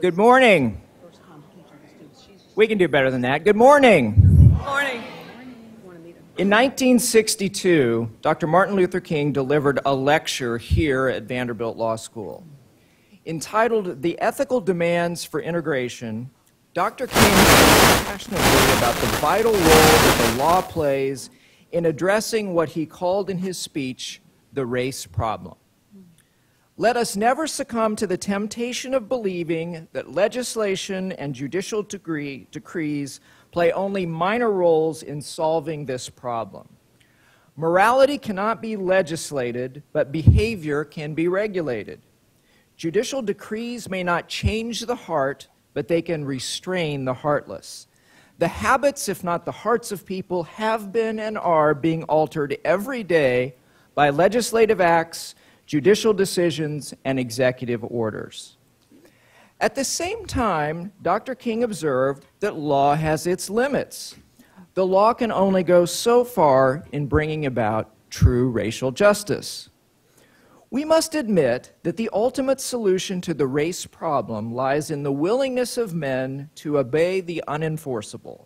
Good morning. We can do better than that. Good morning. Morning. In 1962, Dr. Martin Luther King delivered a lecture here at Vanderbilt Law School. Entitled The Ethical Demands for Integration, Dr. King spoke passionately about the vital role that the law plays in addressing what he called in his speech the race problem. Let us never succumb to the temptation of believing that legislation and judicial degree, decrees play only minor roles in solving this problem. Morality cannot be legislated, but behavior can be regulated. Judicial decrees may not change the heart, but they can restrain the heartless. The habits, if not the hearts of people, have been and are being altered every day by legislative acts judicial decisions, and executive orders. At the same time, Dr. King observed that law has its limits. The law can only go so far in bringing about true racial justice. We must admit that the ultimate solution to the race problem lies in the willingness of men to obey the unenforceable.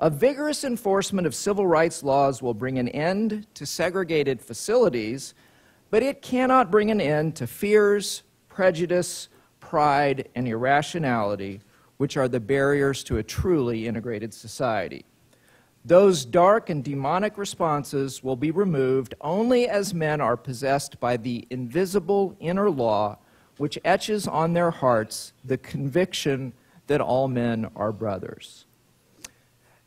A vigorous enforcement of civil rights laws will bring an end to segregated facilities but it cannot bring an end to fears, prejudice, pride, and irrationality, which are the barriers to a truly integrated society. Those dark and demonic responses will be removed only as men are possessed by the invisible inner law which etches on their hearts the conviction that all men are brothers.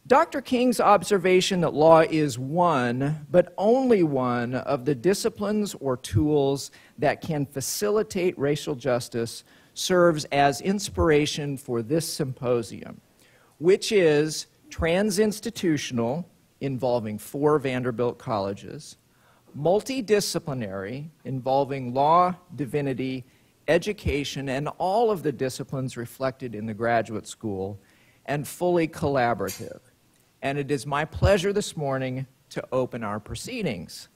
Dr. King's observation that law is one, but only one, of the disciplines or tools that can facilitate racial justice serves as inspiration for this symposium, which is transinstitutional, involving four Vanderbilt colleges, multidisciplinary, involving law, divinity, education, and all of the disciplines reflected in the graduate school, and fully collaborative and it is my pleasure this morning to open our proceedings.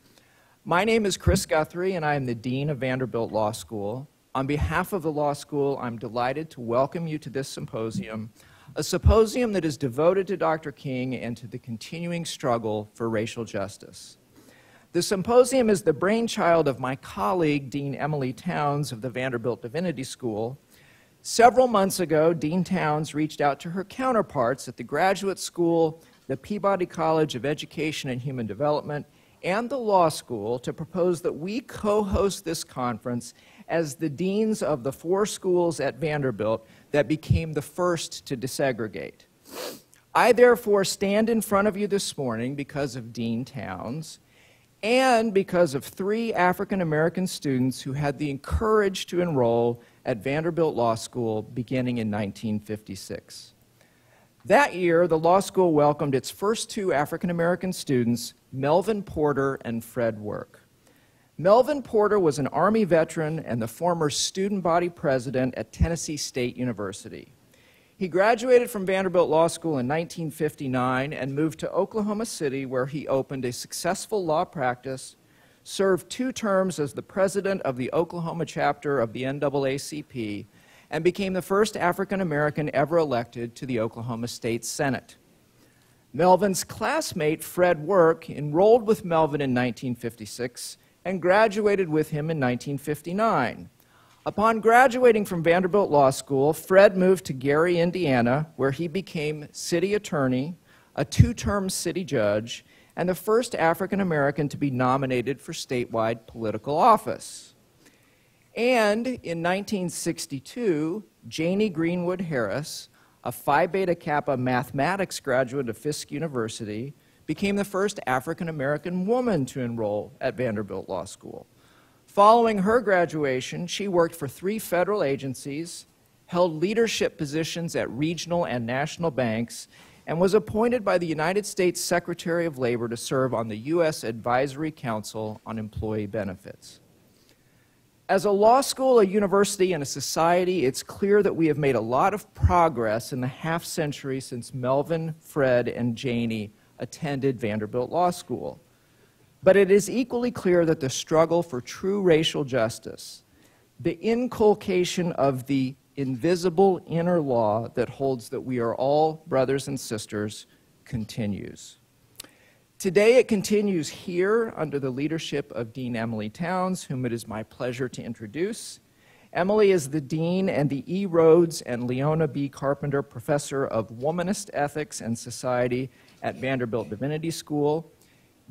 My name is Chris Guthrie, and I am the Dean of Vanderbilt Law School. On behalf of the law school, I'm delighted to welcome you to this symposium, a symposium that is devoted to Dr. King and to the continuing struggle for racial justice. The symposium is the brainchild of my colleague, Dean Emilie Townes of the Vanderbilt Divinity School, Several months ago, Dean Townes reached out to her counterparts at the graduate school the Peabody College of Education and Human Development, and the law school to propose that we co host this conference as the deans of the four schools at Vanderbilt that became the first to desegregate. I therefore stand in front of you this morning because of Dean Townes and because of three African American students who had the courage to enroll at Vanderbilt Law School beginning in 1956. That year, the law school welcomed its first two African American students, Melvin Porter and Fred Work. Melvin Porter was an Army veteran and the former student body president at Tennessee State University. He graduated from Vanderbilt Law School in 1959 and moved to Oklahoma City, where he opened a successful law practice, served two terms as the president of the Oklahoma chapter of the NAACP, and became the first African American ever elected to the Oklahoma State Senate. Melvin's classmate, Fred Work, enrolled with Melvin in 1956 and graduated with him in 1959. Upon graduating from Vanderbilt Law School, Fred moved to Gary, Indiana, where he became city attorney, a two term city judge, and the first African American to be nominated for statewide political office. And in 1962, Janie Greenwood Harris, a Phi Beta Kappa mathematics graduate of Fisk University, became the first African American woman to enroll at Vanderbilt Law School. Following her graduation, she worked for three federal agencies, held leadership positions at regional and national banks, and was appointed by the United States Secretary of Labor to serve on the U.S. Advisory Council on Employee Benefits. As a law school, a university, and a society, it's clear that we have made a lot of progress in the half century since Melvin, Fred, and Janie attended Vanderbilt Law School. But it is equally clear that the struggle for true racial justice, the inculcation of the invisible inner law that holds that we are all brothers and sisters continues. Today it continues here under the leadership of Dean Emilie Townes, whom it is my pleasure to introduce. Emily is the Dean and the E. Rhodes and Leona B. Carpenter Professor of Womanist Ethics and Society at Vanderbilt Divinity School.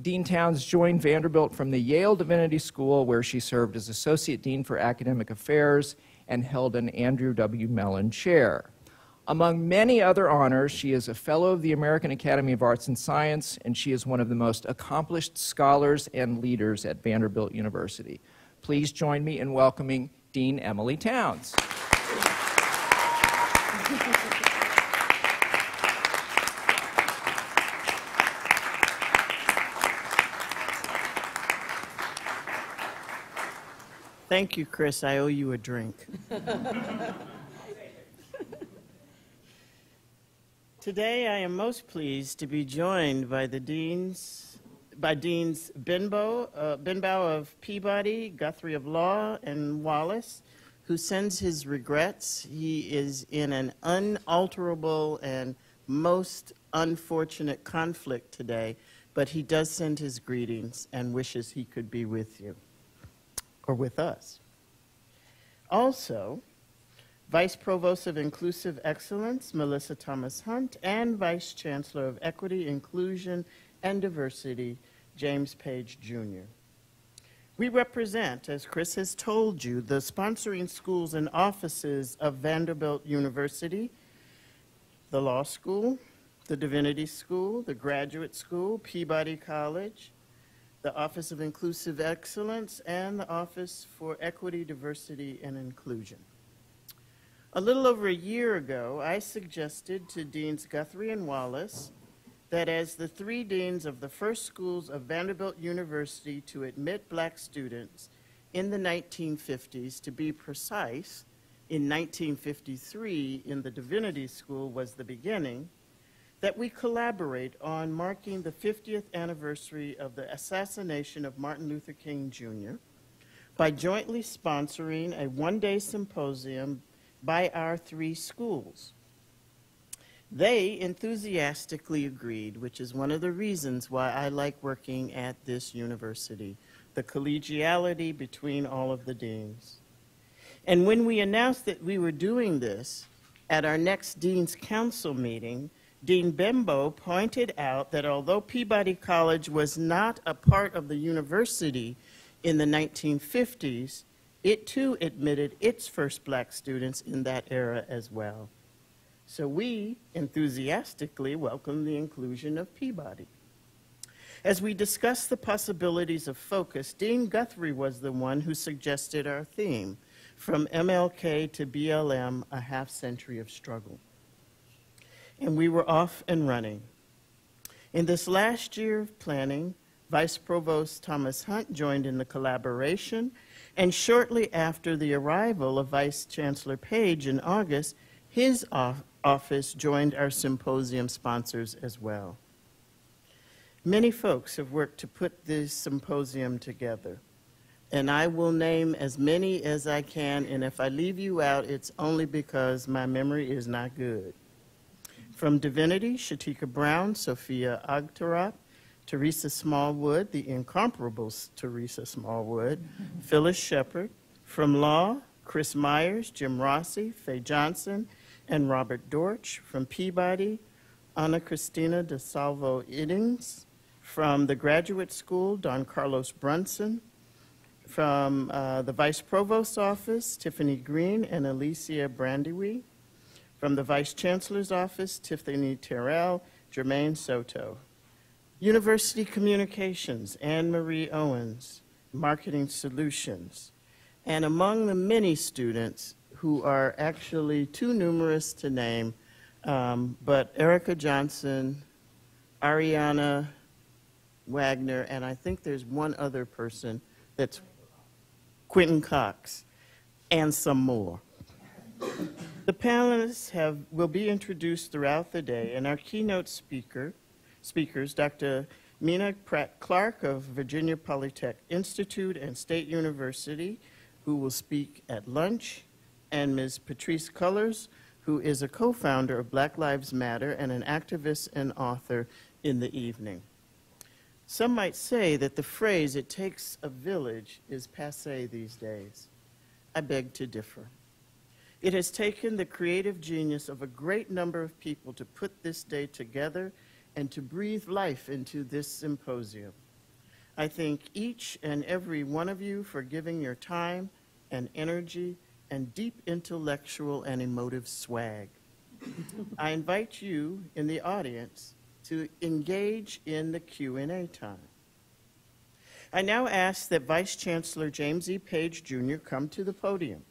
Dean Townes joined Vanderbilt from the Yale Divinity School, where she served as Associate Dean for Academic Affairs and held an Andrew W. Mellon Chair. Among many other honors, she is a Fellow of the American Academy of Arts and Science, and she is one of the most accomplished scholars and leaders at Vanderbilt University. Please join me in welcoming Dean Emilie Townes. Thank you, Chris. I owe you a drink. Today, I am most pleased to be joined by the deans, by Deans Benbow, uh, Benbow of Peabody, Guthrie of Law, and Wallace, who sends his regrets. He is in an unalterable and most unfortunate conflict today, but he does send his greetings and wishes he could be with you or with us. Also, Vice Provost of Inclusive Excellence, Melissa Thomas Hunt, and Vice Chancellor of Equity, Inclusion, and Diversity, James Page Jr. We represent, as Chris has told you, the sponsoring schools and offices of Vanderbilt University, the Law School, the Divinity School, the Graduate School, Peabody College, the Office of Inclusive Excellence, and the Office for Equity, Diversity, and Inclusion. A little over a year ago, I suggested to Deans Guthrie and Wallace that as the three deans of the first schools of Vanderbilt University to admit black students in the 1950s, to be precise, in 1953 in the Divinity School was the beginning, that we collaborate on marking the 50th anniversary of the assassination of Martin Luther King Jr. by jointly sponsoring a one-day symposium by our three schools. They enthusiastically agreed, which is one of the reasons why I like working at this university, the collegiality between all of the deans. And when we announced that we were doing this at our next Dean's Council meeting, Dean Benbow pointed out that although Peabody College was not a part of the university in the 1950s, it too admitted its first black students in that era as well. So we enthusiastically welcome the inclusion of Peabody. As we discussed the possibilities of focus, Dean Guthrie was the one who suggested our theme, From MLK to BLM, a half century of struggle. And we were off and running. In this last year of planning, Vice Provost Thomas Hunt joined in the collaboration and shortly after the arrival of Vice Chancellor Page in August, his office joined our symposium sponsors as well. Many folks have worked to put this symposium together, and I will name as many as I can, and if I leave you out, it's only because my memory is not good. From Divinity, Shatika Brown, Sophia Agtarap, Teresa Smallwood, the incomparable Teresa Smallwood, mm-hmm. Phyllis Shepard. From Law, Chris Myers, Jim Rossi, Faye Johnson, and Robert Dortch. From Peabody, Ana Cristina da Silva Iddings. From the Graduate School, Don Carlos Brunson. From uh, the Vice Provost's Office, Tiffany Green and Alicia Brandewy. From the Vice Chancellor's Office, Tiffany Terrell, Jermaine Soto. University Communications, Anne Marie Owens, Marketing Solutions, and among the many students who are actually too numerous to name, um, but Erica Johnson, Ariana Wagner, and I think there's one other person that's Quentin Cox, and some more. The panelists have, will be introduced throughout the day, and our keynote speaker speakers, Dr. Mina Pratt Clark of Virginia Polytech Institute and State University, who will speak at lunch, and Ms. Patrisse Cullors, who is a co-founder of Black Lives Matter and an activist and author in the evening. Some might say that the phrase, it takes a village, is passe these days. I beg to differ. It has taken the creative genius of a great number of people to put this day together and to breathe life into this symposium. I thank each and every one of you for giving your time and energy and deep intellectual and emotive swag. I invite you in the audience to engage in the Q&A time. I now ask that Vice Chancellor James E. Page Jr. come to the podium.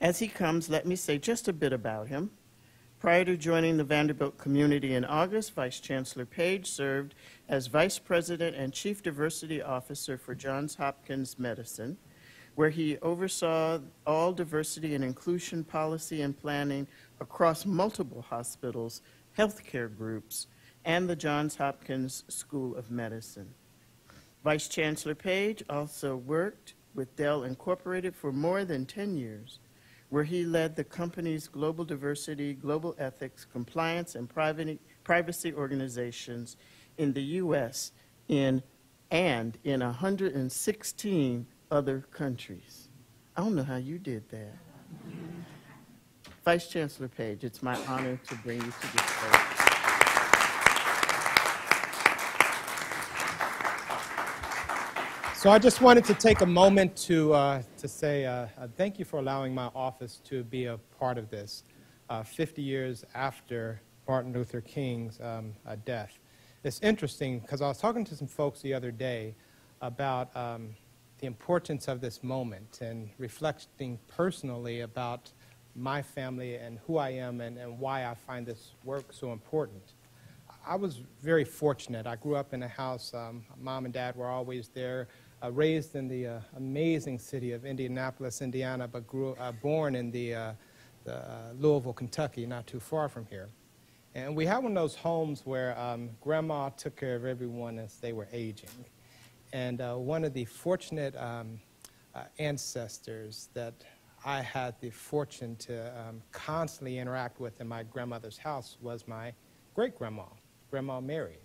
As he comes, let me say just a bit about him. Prior to joining the Vanderbilt community in August, Vice Chancellor Page served as Vice President and Chief Diversity Officer for Johns Hopkins Medicine, where he oversaw all diversity and inclusion policy and planning across multiple hospitals, healthcare groups, and the Johns Hopkins School of Medicine. Vice Chancellor Page also worked with Dell Incorporated for more than 10 years, where he led the company's global diversity, global ethics, compliance, and privacy organizations in the U.S. in and in 116 other countries. I don't know how you did that. Vice Chancellor Page, it's my honor to bring you to this stage. So I just wanted to take a moment to, uh, to say uh, uh, thank you for allowing my office to be a part of this uh, 50 years after Martin Luther King's um, uh, death. It's interesting because I was talking to some folks the other day about um, the importance of this moment and reflecting personally about my family and who I am and, and why I find this work so important. I was very fortunate. I grew up in a house, um, mom and dad were always there uh, raised in the uh, amazing city of Indianapolis, Indiana, but grew, uh, born in the, uh, the uh, Louisville, Kentucky, not too far from here. And we had one of those homes where um, grandma took care of everyone as they were aging. And uh, one of the fortunate um, ancestors that I had the fortune to um, constantly interact with in my grandmother's house was my great grandma, Grandma Mary.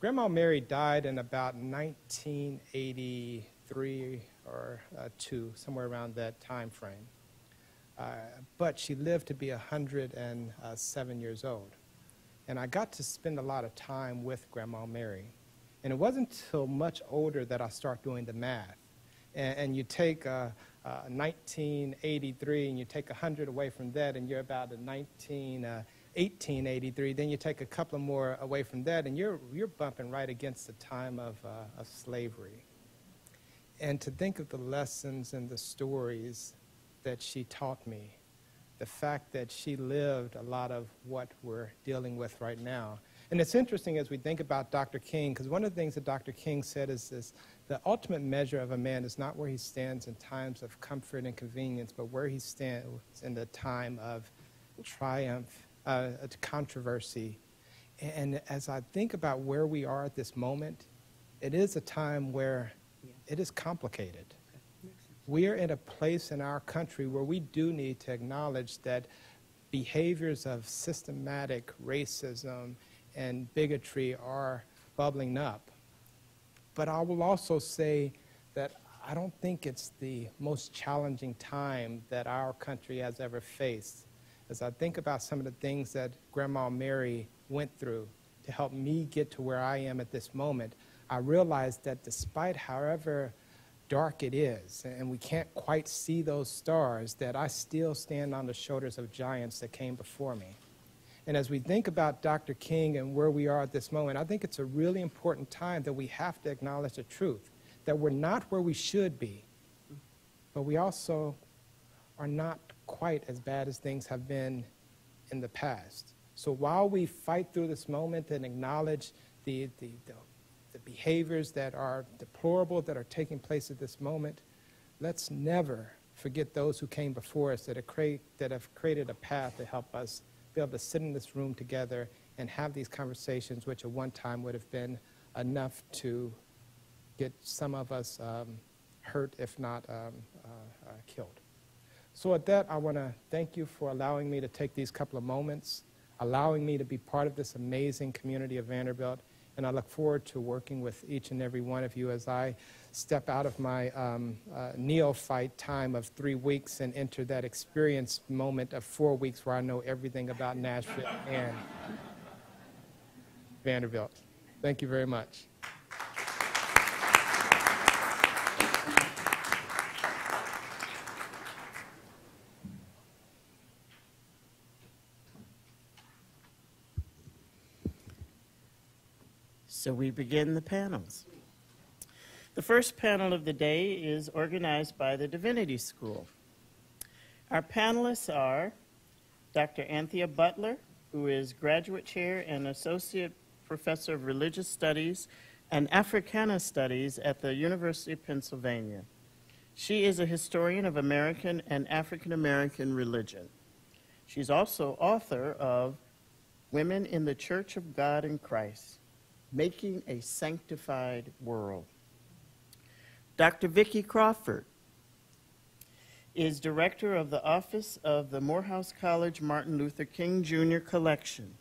Grandma Mary died in about 1983 or uh, 2, somewhere around that time frame. Uh, but she lived to be 107 years old. And I got to spend a lot of time with Grandma Mary. And it wasn't until much older that I start doing the math. And, and you take uh, 1983 uh, and you take 100 away from that, and you're about a 19. Uh, 1883, then you take a couple more away from that, and you're, you're bumping right against the time of, uh, of slavery. And to think of the lessons and the stories that she taught me, the fact that she lived a lot of what we're dealing with right now. And it's interesting as we think about Dr. King, because one of the things that Dr. King said is this the ultimate measure of a man is not where he stands in times of comfort and convenience, but where he stands in the time of triumph uh, controversy. And as I think about where we are at this moment, it is a time where it is complicated. We are in a place in our country where we do need to acknowledge that behaviors of systematic racism and bigotry are bubbling up. But I will also say that I don't think it's the most challenging time that our country has ever faced as I think about some of the things that Grandma Mary went through to help me get to where I am at this moment, I realize that despite however dark it is, and we can't quite see those stars, that I still stand on the shoulders of giants that came before me. And as we think about Dr. King and where we are at this moment, I think it's a really important time that we have to acknowledge the truth that we're not where we should be, but we also are not quite as bad as things have been in the past. So while we fight through this moment and acknowledge the, the, the, the behaviors that are deplorable that are taking place at this moment, let's never forget those who came before us that have, create, that have created a path to help us be able to sit in this room together and have these conversations, which at one time would have been enough to get some of us um, hurt, if not um, uh, uh, killed. So at that, I want to thank you for allowing me to take these couple of moments, allowing me to be part of this amazing community of Vanderbilt, and I look forward to working with each and every one of you as I step out of my um, uh, neophyte time of three weeks and enter that experience moment of four weeks where I know everything about Nashville and Vanderbilt. Thank you very much. So we begin the panels. The first panel of the day is organized by the Divinity School. Our panelists are Dr. Anthea Butler, who is Graduate Chair and Associate Professor of Religious Studies and Africana Studies at the University of Pennsylvania. She is a historian of American and African American religion. She's also author of Women in the Church of God in Christ, Making a Sanctified World. Dr. Vicki Crawford is director of the Office of the Morehouse College Martin Luther King Jr. Collection.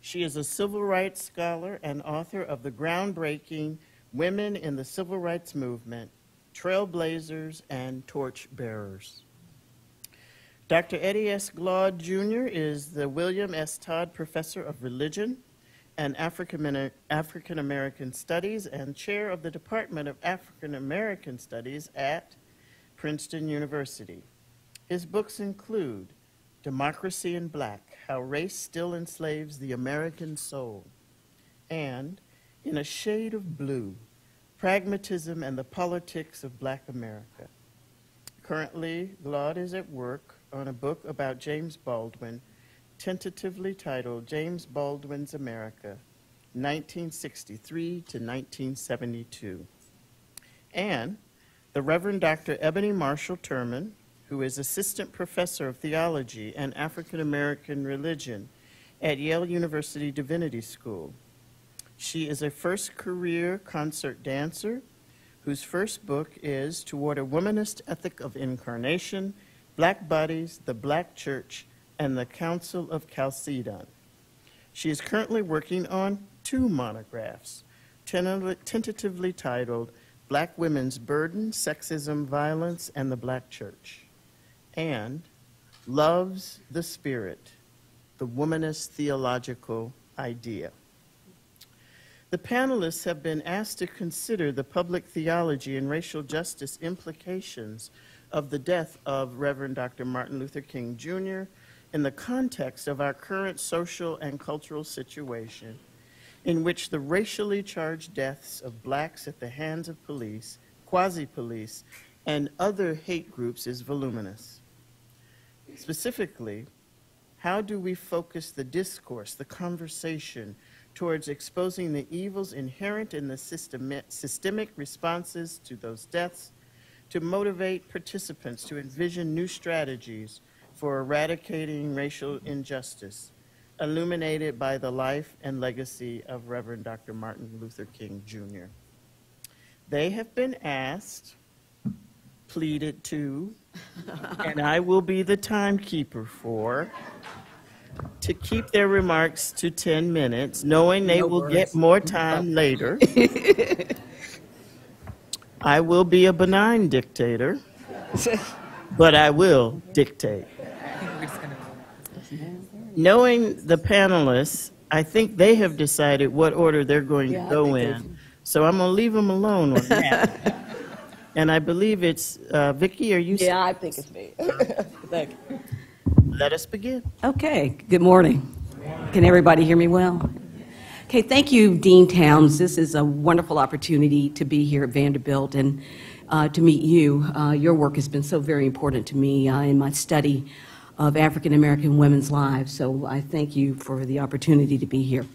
She is a civil rights scholar and author of the groundbreaking Women in the Civil Rights Movement, Trailblazers and Torchbearers. Dr. Eddie S. Glaude Jr. is the William S. Todd Professor of Religion and African African American Studies and chair of the Department of African American Studies at Princeton University. His books include Democracy in Black How Race Still Enslaves the American Soul, and In a Shade of Blue Pragmatism and the Politics of Black America. Currently, Glaude is at work on a book about James Baldwin, tentatively titled James Baldwin's America, 1963 to 1972. And the Reverend Dr. Eboni Marshall Turman, who is Assistant Professor of Theology and African American Religion at Yale University Divinity School. She is a first career concert dancer whose first book is Toward a Womanist Ethic of Incarnation Black Bodies, the Black Church, and the Council of Chalcedon. She is currently working on two monographs, tentatively titled Black Women's Burden, Sexism, Violence, and the Black Church, and Loves the Spirit, the Womanist Theological Idea. The panelists have been asked to consider the public theology and racial justice implications of the death of Reverend Dr. Martin Luther King Jr. in the context of our current social and cultural situation, in which the racially charged deaths of blacks at the hands of police, quasi police, and other hate groups is voluminous. Specifically, how do we focus the discourse, the conversation, towards exposing the evils inherent in the systemic responses to those deaths to motivate participants to envision new strategies for eradicating racial injustice, illuminated by the life and legacy of Reverend Dr. Martin Luther King Jr. They have been asked, pleaded to, and I will be the timekeeper for, to keep their remarks to 10 minutes, knowing they will get more time later. I will be a benign dictator, but I will dictate. Knowing the panelists, I think they have decided what order they're going to go in. So I'm going to leave them alone on that. And I believe it's, uh, Vicki, are you? Yeah, I think it's me. Thank you. Let us begin. Okay, good morning. Can everybody hear me well? Okay, thank you, Dean Townes. This is a wonderful opportunity to be here at Vanderbilt and uh, to meet you. Uh, your work has been so very important to me uh, in my study of African American women's lives, so I thank you for the opportunity to be here.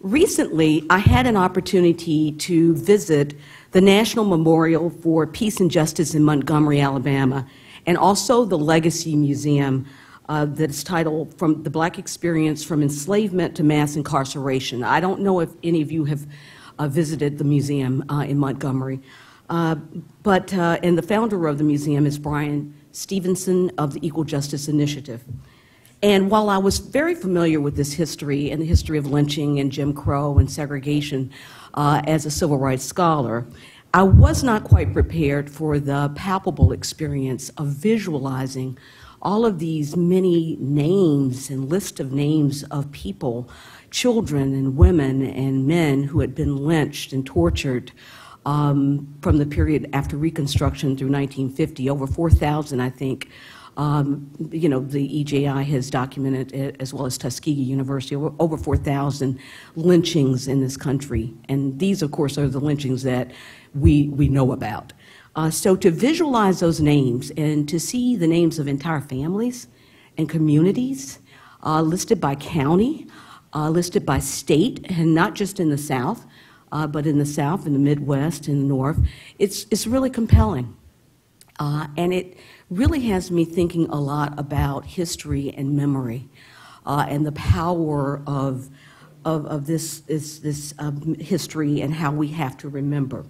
Recently, I had an opportunity to visit the National Memorial for Peace and Justice in Montgomery, Alabama, and also the Legacy Museum uh, that's titled From the Black Experience from Enslavement to Mass Incarceration. I don't know if any of you have uh, visited the museum uh, in Montgomery, uh, but, uh, and the founder of the museum is Bryan Stevenson of the Equal Justice Initiative. And while I was very familiar with this history and the history of lynching and Jim Crow and segregation uh, as a civil rights scholar, I was not quite prepared for the palpable experience of visualizing all of these many names and list of names of people, children and women and men who had been lynched and tortured um, from the period after Reconstruction through 1950, over 4,000, I think, um, you know, the EJI has documented, as well as Tuskegee University, over, over 4,000 lynchings in this country. And these, of course, are the lynchings that we, we know about. Uh, so to visualize those names and to see the names of entire families and communities uh, listed by county, uh, listed by state, and not just in the South, uh, but in the South, in the Midwest, in the North, it's, it's really compelling. Uh, and it really has me thinking a lot about history and memory uh, and the power of, of, of this, this, this um, history and how we have to remember.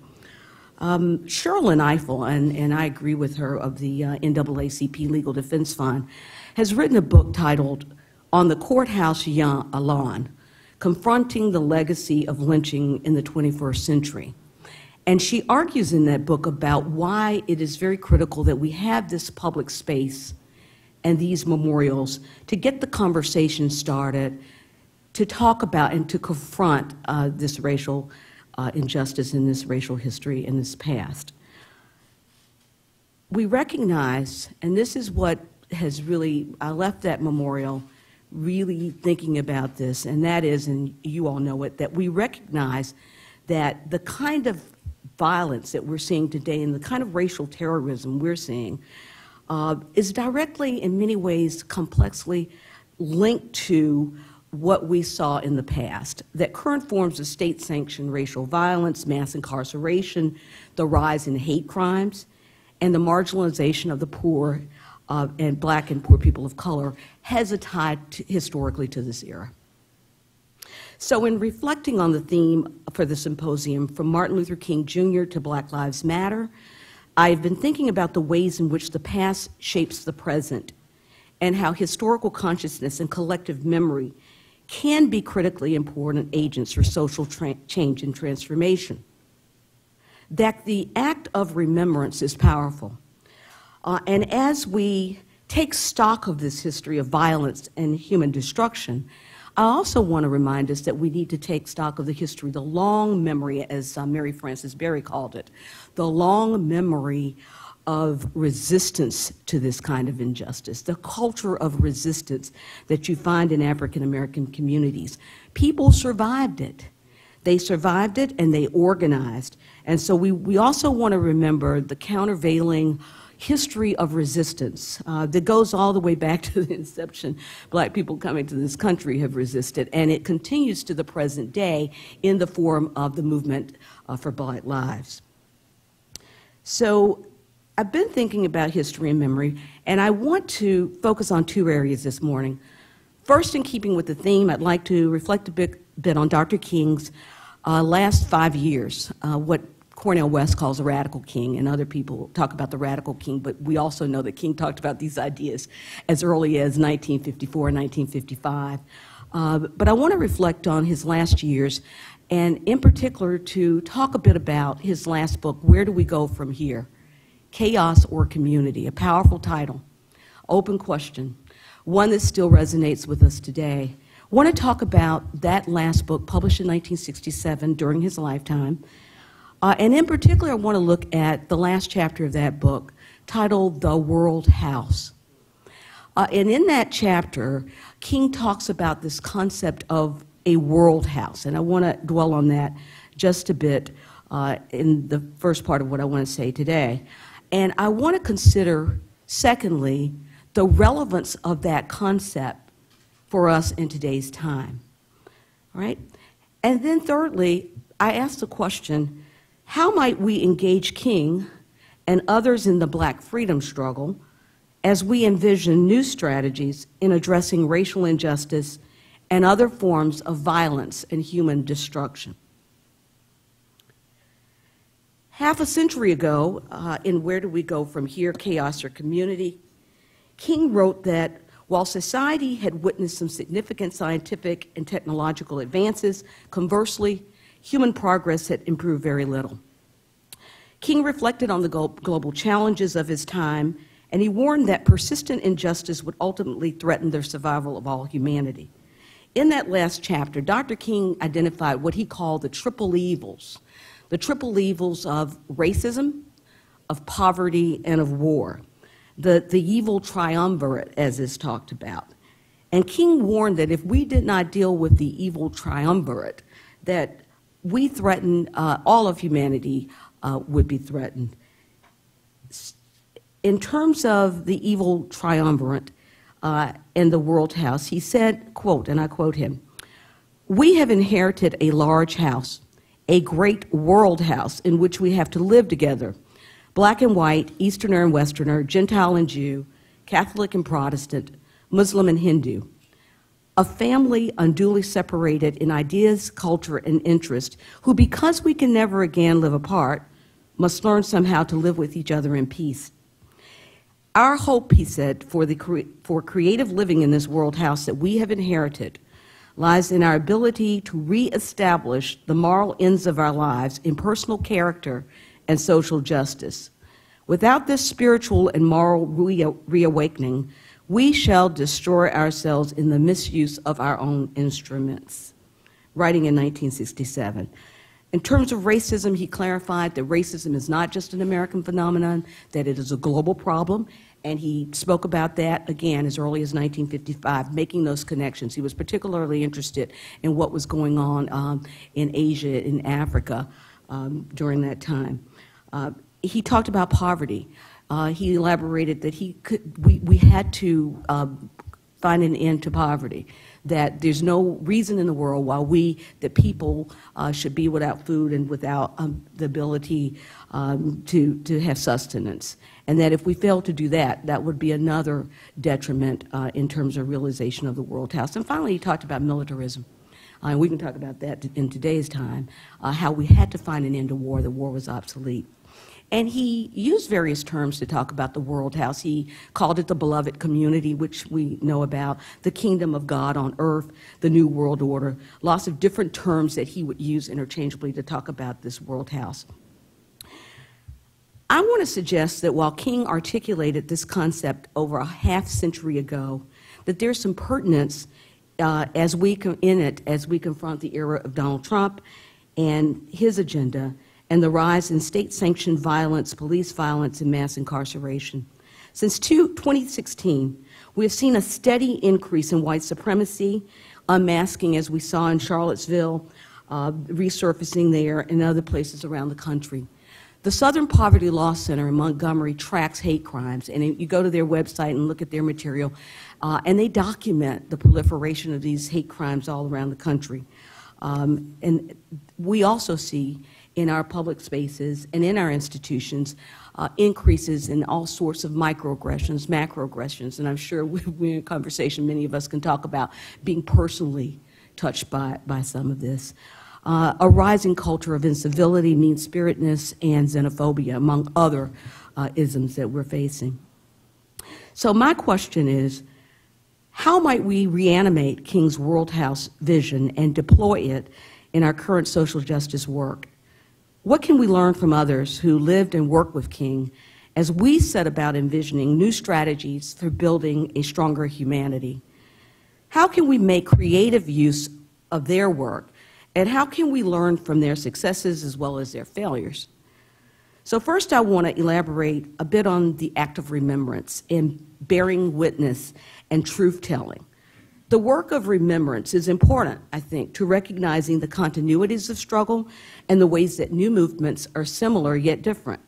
Um, Sherrilyn Ifill, and, and I agree with her, of the uh, NAACP Legal Defense Fund, has written a book titled On the Courthouse Lawn Confronting the Legacy of Lynching in the 21st Century. And she argues in that book about why it is very critical that we have this public space and these memorials to get the conversation started, to talk about and to confront uh, this racial uh, injustice in this racial history in this past. We recognize, and this is what has really, I left that memorial really thinking about this, and that is, and you all know it, that we recognize that the kind of violence that we're seeing today and the kind of racial terrorism we're seeing uh, is directly, in many ways, complexly linked to what we saw in the past. That current forms of state sanctioned racial violence, mass incarceration, the rise in hate crimes, and the marginalization of the poor uh, and black and poor people of color has a tie to, historically to this era. So, in reflecting on the theme for the symposium, from Martin Luther King Jr. to Black Lives Matter, I've been thinking about the ways in which the past shapes the present and how historical consciousness and collective memory can be critically important agents for social change and transformation. That the act of remembrance is powerful. Uh, and as we take stock of this history of violence and human destruction, I also want to remind us that we need to take stock of the history, the long memory, as uh, Mary Frances Berry called it, the long memory of resistance to this kind of injustice, the culture of resistance that you find in African American communities. People survived it. They survived it and they organized. And so we, we also want to remember the countervailing history of resistance uh, that goes all the way back to the inception. Black people coming to this country have resisted, and it continues to the present day in the form of the movement uh, for Black Lives. So I've been thinking about history and memory, and I want to focus on two areas this morning. First, in keeping with the theme, I'd like to reflect a bit, bit on Dr. King's uh, last five years, uh, what Cornel West calls a radical king, and other people talk about the radical king, but we also know that King talked about these ideas as early as 1954 and 1955. Uh, but I want to reflect on his last years, and in particular to talk a bit about his last book, Where Do We Go From Here? Chaos or Community, a powerful title, open question, one that still resonates with us today. I want to talk about that last book, published in 1967 during his lifetime uh, and in particular, I want to look at the last chapter of that book titled The World House. Uh, and in that chapter, King talks about this concept of a world house. And I want to dwell on that just a bit uh, in the first part of what I want to say today. And I want to consider, secondly, the relevance of that concept for us in today's time. All right? And then, thirdly, I ask the question how might we engage King and others in the black freedom struggle as we envision new strategies in addressing racial injustice and other forms of violence and human destruction? Half a century ago, uh, in Where Do We Go From Here, Chaos or Community, King wrote that while society had witnessed some significant scientific and technological advances, conversely, human progress had improved very little. King reflected on the global challenges of his time, and he warned that persistent injustice would ultimately threaten the survival of all humanity. In that last chapter, Dr. King identified what he called the triple evils the triple evils of racism, of poverty, and of war. The, the evil triumvirate, as is talked about. And King warned that if we did not deal with the evil triumvirate, that we threaten, uh, all of humanity uh, would be threatened. In terms of the evil triumvirate uh, in the World House, he said, quote, and I quote him, we have inherited a large house a great world house in which we have to live together black and white, Easterner and Westerner, Gentile and Jew, Catholic and Protestant, Muslim and Hindu. A family unduly separated in ideas, culture, and interest, who, because we can never again live apart, must learn somehow to live with each other in peace. Our hope, he said, for, the, for creative living in this world house that we have inherited lies in our ability to reestablish the moral ends of our lives in personal character and social justice. Without this spiritual and moral reawakening, we shall destroy ourselves in the misuse of our own instruments. Writing in 1967. In terms of racism, he clarified that racism is not just an American phenomenon, that it is a global problem, and he spoke about that again as early as 1955, making those connections. He was particularly interested in what was going on um, in Asia, in Africa um, during that time. Uh, he talked about poverty. Uh, he elaborated that he could, we, we had to uh, find an end to poverty that there's no reason in the world why we, the people, uh, should be without food and without um, the ability um, to, to have sustenance. And that if we fail to do that, that would be another detriment uh, in terms of realization of the World House. And finally, he talked about militarism. Uh, and we can talk about that in today's time, uh, how we had to find an end to war, the war was obsolete. And he used various terms to talk about the world house. He called it the beloved community, which we know about, the kingdom of God on earth, the new world order, lots of different terms that he would use interchangeably to talk about this world house. I want to suggest that while King articulated this concept over a half century ago, that there's some pertinence uh, as we in it as we confront the era of Donald Trump and his agenda and the rise in state-sanctioned violence, police violence, and mass incarceration. Since 2016, we have seen a steady increase in white supremacy, unmasking, as we saw in Charlottesville, uh, resurfacing there, and other places around the country. The Southern Poverty Law Center in Montgomery tracks hate crimes, and you go to their website and look at their material, uh, and they document the proliferation of these hate crimes all around the country. Um, and we also see in our public spaces and in our institutions uh, increases in all sorts of microaggressions, macroaggressions, and I'm sure we're in conversation, many of us can talk about being personally touched by, by some of this. Uh, a rising culture of incivility, mean-spiritedness, and xenophobia, among other uh, isms that we're facing. So my question is, how might we reanimate King's World House vision and deploy it in our current social justice work? What can we learn from others who lived and worked with King as we set about envisioning new strategies for building a stronger humanity? How can we make creative use of their work, and how can we learn from their successes as well as their failures? So first I want to elaborate a bit on the act of remembrance and bearing witness and truth-telling. The work of remembrance is important, I think, to recognizing the continuities of struggle and the ways that new movements are similar yet different.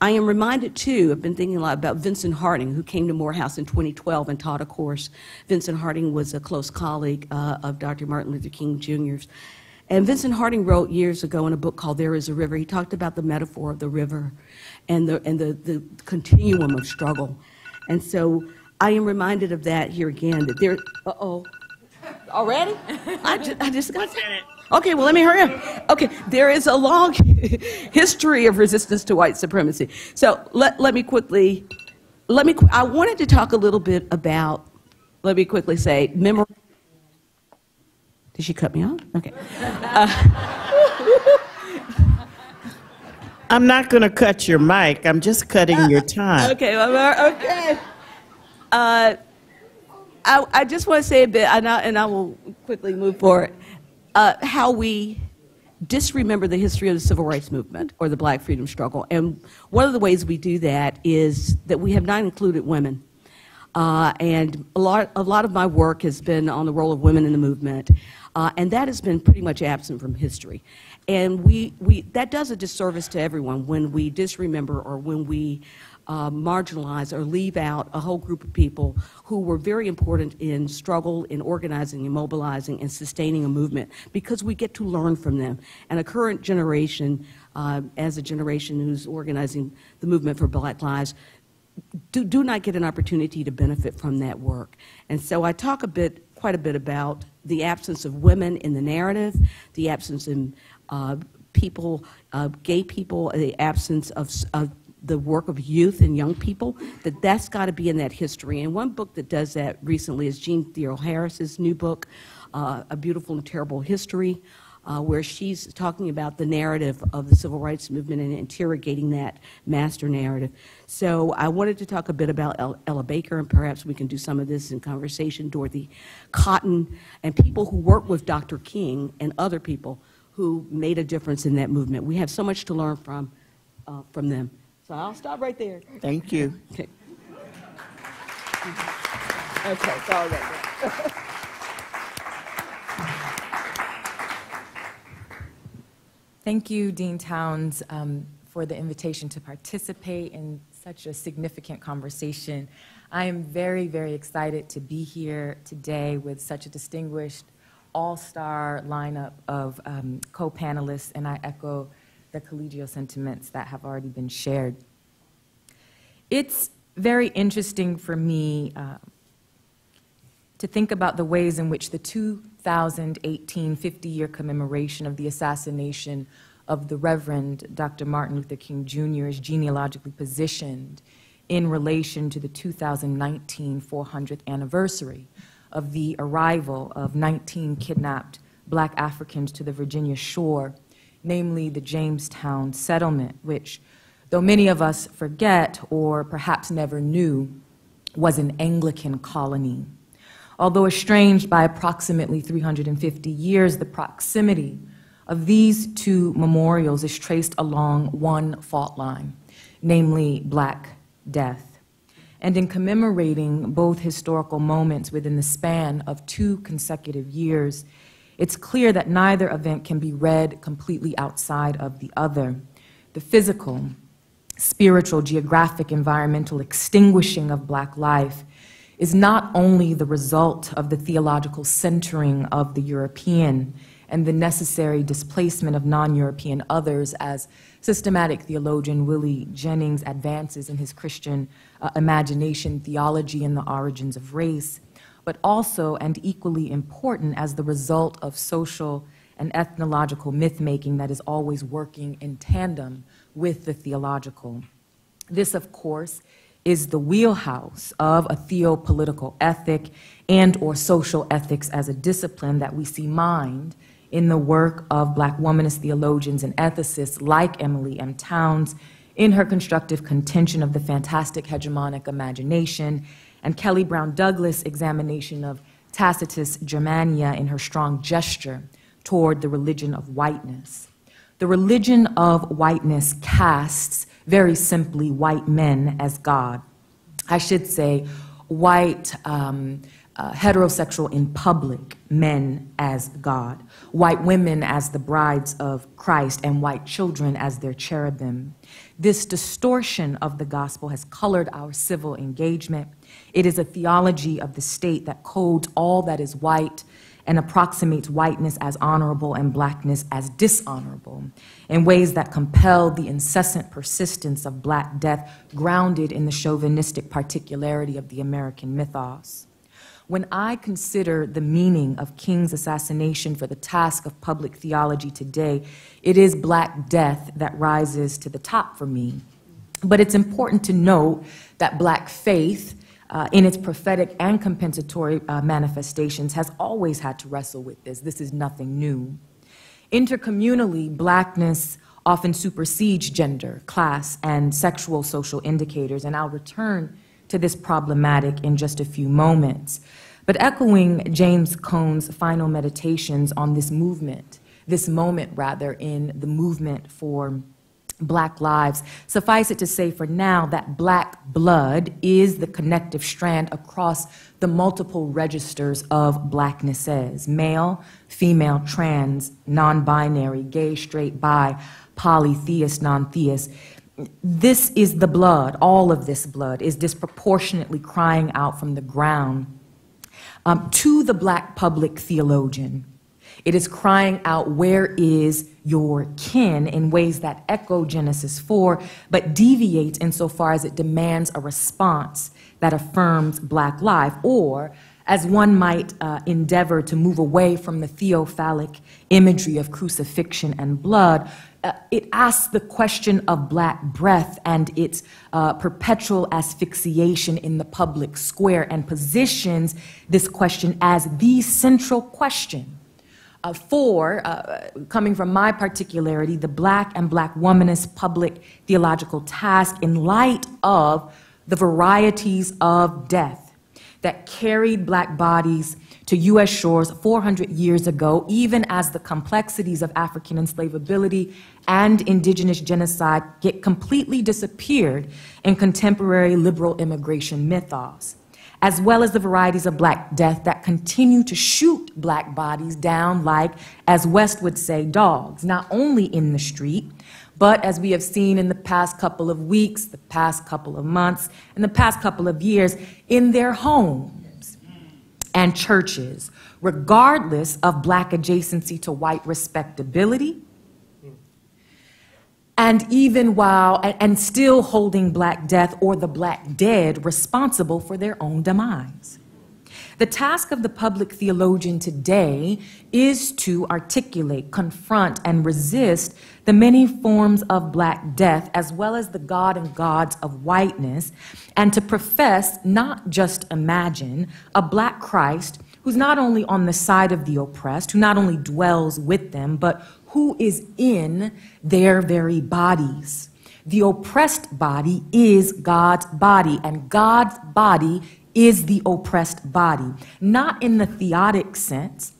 I am reminded, too, I've been thinking a lot about Vincent Harding, who came to Morehouse in 2012 and taught a course. Vincent Harding was a close colleague uh, of Dr. Martin Luther King Jr.'s. And Vincent Harding wrote years ago in a book called There is a River, he talked about the metaphor of the river and the, and the, the continuum of struggle. And so I am reminded of that here again, that there, uh-oh, already? I just, I just got, Okay, well, let me hurry up. Okay, there is a long history of resistance to white supremacy. So let, let me quickly, let me, qu- I wanted to talk a little bit about, let me quickly say, memor- Did she cut me off? Okay. Uh, I'm not going to cut your mic. I'm just cutting your time. Okay, well, well, okay. Uh, I, I just want to say a bit, and I, and I will quickly move forward, uh, how we disremember the history of the civil rights movement or the black freedom struggle. And one of the ways we do that is that we have not included women. Uh, and a lot, a lot of my work has been on the role of women in the movement, uh, and that has been pretty much absent from history. And we, we, that does a disservice to everyone when we disremember or when we uh, marginalize or leave out a whole group of people who were very important in struggle, in organizing and mobilizing and sustaining a movement because we get to learn from them. And a current generation, uh, as a generation who's organizing the movement for Black Lives, do, do not get an opportunity to benefit from that work. And so I talk a bit, quite a bit about the absence of women in the narrative, the absence of uh, people, uh, gay people, the absence of, of the work of youth and young people, that that's got to be in that history. And one book that does that recently is Jeanne Theoharis's new book, uh, A Beautiful and Terrible History uh, where she's talking about the narrative of the civil rights movement and interrogating that master narrative. So I wanted to talk a bit about Ella Baker, and perhaps we can do some of this in conversation. Dorothy Cotton, and people who work with Dr. King and other people who made a difference in that movement. We have so much to learn from, uh, from them. So I'll stop right there. Thank you. Okay. Okay, sorry about that. Thank you, Dean Townes, um, for the invitation to participate in such a significant conversation. I am very, very excited to be here today with such a distinguished all-star lineup of um, co-panelists, and I echo the collegial sentiments that have already been shared. It's very interesting for me uh, to think about the ways in which the 2018 50-year commemoration of the assassination of the Reverend Dr. Martin Luther King Jr. is genealogically positioned in relation to the 2019 400th anniversary of the arrival of 19 kidnapped black Africans to the Virginia shore, namely the Jamestown settlement, which, though many of us forget or perhaps never knew, was an Anglican colony Although estranged by approximately 350 years, the proximity of these two memorials is traced along one fault line, namely Black death. And in commemorating both historical moments within the span of two consecutive years, it's clear that neither event can be read completely outside of the other. The physical, spiritual, geographic, environmental extinguishing of Black life is not only the result of the theological centering of the European and the necessary displacement of non European others, as systematic theologian Willie Jennings advances in his Christian uh, imagination, theology, and the origins of race, but also and equally important as the result of social and ethnological myth making that is always working in tandem with the theological. This, of course, is the wheelhouse of a theopolitical ethic and or social ethics as a discipline that we see mined in the work of black womanist theologians and ethicists like Emilie M. Townes in her constructive contention of the fantastic hegemonic imagination and Kelly Brown Douglas' examination of Tacitus Germania in her strong gesture toward the religion of whiteness. The religion of whiteness casts very simply white men as God. I should say white um, uh, heterosexual in public men as God, white women as the brides of Christ, and white children as their cherubim. This distortion of the gospel has colored our civil engagement. It is a theology of the state that codes all that is white and approximates whiteness as honorable and blackness as dishonorable in ways that compel the incessant persistence of black death grounded in the chauvinistic particularity of the American mythos. When I consider the meaning of King's assassination for the task of public theology today, it is Black death that rises to the top for me. But it's important to note that Black faith, uh, in its prophetic and compensatory uh, manifestations, has always had to wrestle with this. This is nothing new. Intercommunally, Blackness often supersedes gender, class, and sexual social indicators, and I'll return to this problematic in just a few moments. But echoing James Cone's final meditations on this movement, this moment rather, in the movement for black lives. Suffice it to say for now that black blood is the connective strand across the multiple registers of blacknesses male, female, trans, non binary, gay, straight, bi, polytheist, non theist. This is the blood, all of this blood is disproportionately crying out from the ground um, to the black public theologian. It is crying out, Where is your kin? in ways that echo Genesis 4, but deviates insofar as it demands a response that affirms black life, or as one might uh, endeavor to move away from the theophalic imagery of crucifixion and blood, uh, it asks the question of black breath and its uh, perpetual asphyxiation in the public square and positions this question as the central question uh, for, uh, coming from my particularity, the black and black womanist public theological task in light of the varieties of death that carried black bodies to U.S. shores 400 years ago, even as the complexities of African enslavability and indigenous genocide get completely disappeared in contemporary liberal immigration mythos as well as the varieties of black death that continue to shoot black bodies down like, as West would say, dogs, not only in the street, but as we have seen in the past couple of weeks, the past couple of months, and the past couple of years, in their homes and churches, regardless of black adjacency to white respectability and even while, and still holding Black Death or the Black Dead responsible for their own demise. The task of the public theologian today is to articulate, confront, and resist the many forms of Black death, as well as the God and gods of whiteness, and to profess, not just imagine, a Black Christ who's not only on the side of the oppressed, who not only dwells with them, but who is in their very bodies. The oppressed body is God's body, and God's body is the oppressed body. Not in the theotic sense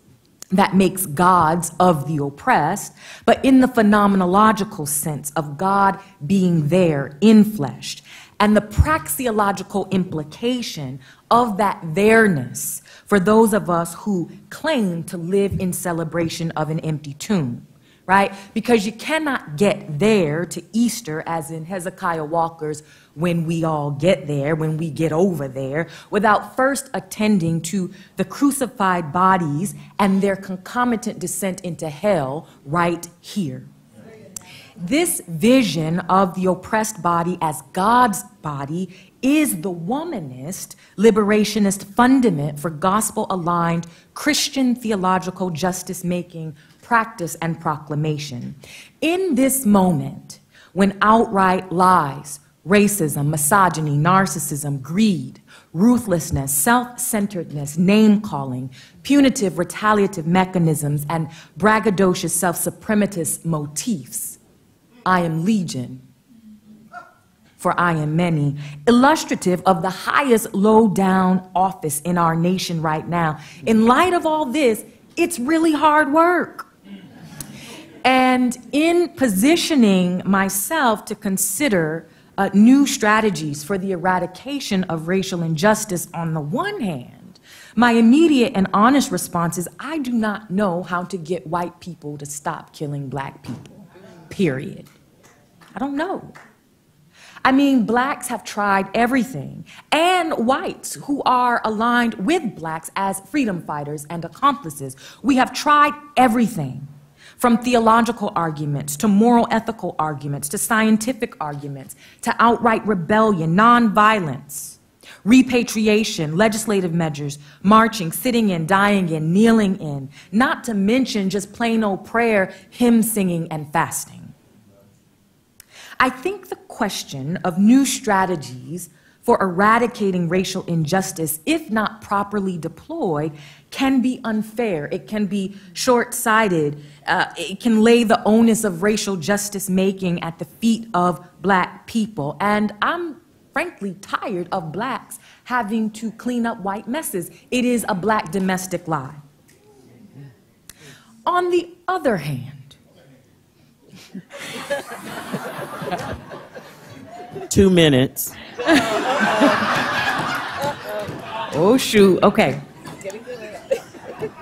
that makes gods of the oppressed, but in the phenomenological sense of God being there in flesh. And the praxeological implication of that there-ness for those of us who claim to live in celebration of an empty tomb right? Because you cannot get there to Easter, as in Hezekiah Walker's When We All Get There, when we get over there, without first attending to the crucified bodies and their concomitant descent into hell right here. This vision of the oppressed body as God's body is the womanist liberationist fundament for gospel aligned Christian theological justice making practice, and proclamation. In this moment, when outright lies, racism, misogyny, narcissism, greed, ruthlessness, self centeredness, name calling, punitive retaliative mechanisms, and braggadocious self suprematist motifs. I am legion, for I am many, illustrative of the highest low down office in our nation right now. In light of all this, it's really hard work. And in positioning myself to consider uh, new strategies for the eradication of racial injustice on the one hand, my immediate and honest response is I do not know how to get white people to stop killing black people, period. I don't know. I mean, blacks have tried everything, and whites who are aligned with blacks as freedom fighters and accomplices. We have tried everything from theological arguments to moral ethical arguments to scientific arguments to outright rebellion, nonviolence, repatriation, legislative measures, marching, sitting in, dying in, kneeling in, not to mention just plain old prayer, hymn singing, and fasting. I think the question of new strategies for eradicating racial injustice, if not properly deployed, can be unfair. It can be short sighted. Uh, it can lay the onus of racial justice making at the feet of black people. And I'm frankly tired of blacks having to clean up white messes. It is a black domestic lie. On the other hand, Two minutes. oh shoot, okay.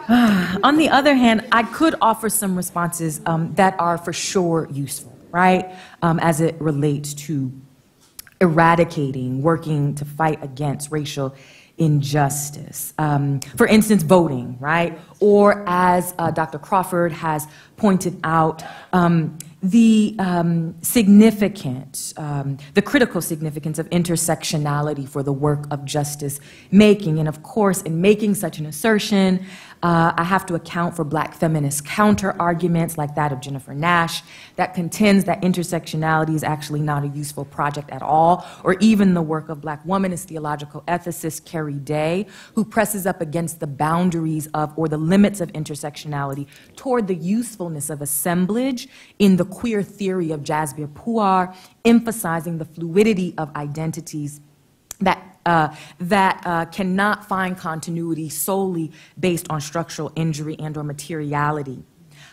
On the other hand, I could offer some responses um, that are for sure useful, right, um, as it relates to eradicating, working to fight against racial injustice. Um, for instance, voting, right? Or as uh, Dr. Crawford has pointed out, um, the um, um, the critical significance of intersectionality for the work of justice making. And of course, in making such an assertion, uh, I have to account for black feminist counter arguments like that of Jennifer Nash that contends that intersectionality is actually not a useful project at all, or even the work of black womanist theological ethicist Keri Day, who presses up against the boundaries of or the limits of intersectionality toward the usefulness of assemblage in the queer theory of Jasbir Puar, emphasizing the fluidity of identities that uh, that uh, cannot find continuity solely based on structural injury and or materiality.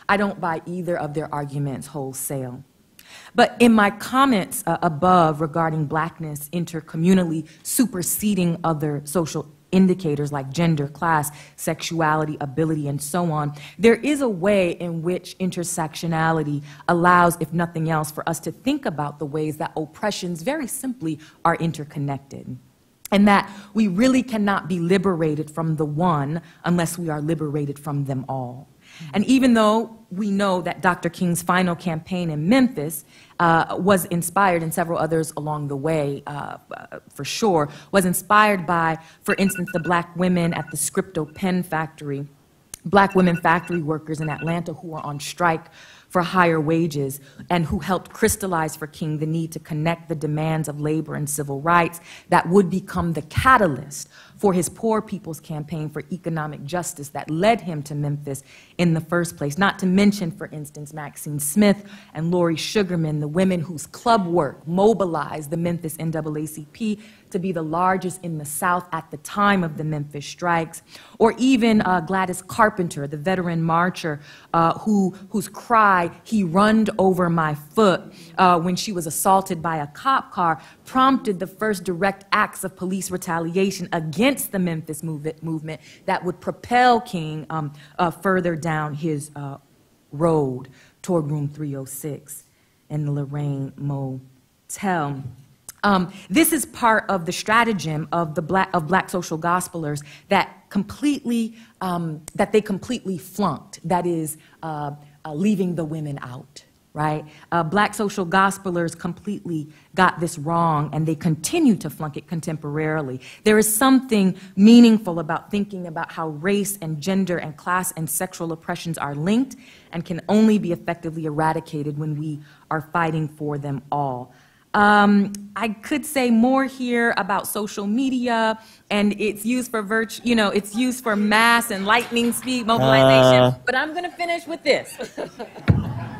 I don't buy either of their arguments wholesale. But in my comments uh, above regarding blackness intercommunally superseding other social indicators like gender, class, sexuality, ability, and so on, there is a way in which intersectionality allows, if nothing else, for us to think about the ways that oppressions very simply are interconnected and that we really cannot be liberated from the one unless we are liberated from them all. And even though we know that Dr. King's final campaign in Memphis uh, was inspired, and several others along the way, uh, for sure, was inspired by, for instance, the black women at the Scripto Pen Factory, black women factory workers in Atlanta who were on strike for higher wages and who helped crystallize for King the need to connect the demands of labor and civil rights that would become the catalyst for his Poor People's Campaign for Economic Justice that led him to Memphis in the first place. Not to mention, for instance, Maxine Smith and Laurie Sugarmon, the women whose club work mobilized the Memphis NAACP to be the largest in the South at the time of the Memphis strikes. Or even uh, Gladys Carpenter, the veteran marcher uh, who, whose cry, he runned over my foot, uh, when she was assaulted by a cop car, prompted the first direct acts of police retaliation against the Memphis movement that would propel King um, uh, further down his uh, road toward room 306 in the Lorraine Motel. Um, this is part of the stratagem of the black of black social gospelers that completely um, that they completely flunked. That is uh, uh, leaving the women out right? Uh, black social gospelers completely got this wrong and they continue to flunk it contemporarily. There is something meaningful about thinking about how race and gender and class and sexual oppressions are linked and can only be effectively eradicated when we are fighting for them all. Um, I could say more here about social media and its use for virtue, you know, its use for mass and lightning speed mobilization. Uh. But I'm going to finish with this.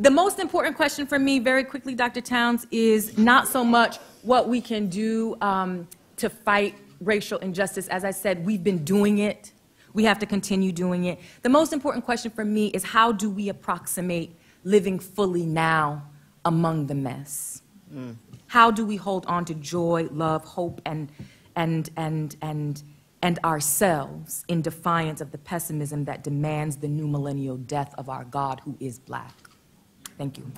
the most important question for me, very quickly, Dr. Townes, is not so much what we can do um, to fight racial injustice. As I said, we've been doing it. We have to continue doing it. The most important question for me is how do we approximate living fully now among the mess? Mm. How do we hold on to joy, love, hope, and, and, and, and, and ourselves in defiance of the pessimism that demands the new millennial death of our God who is black? Thank you.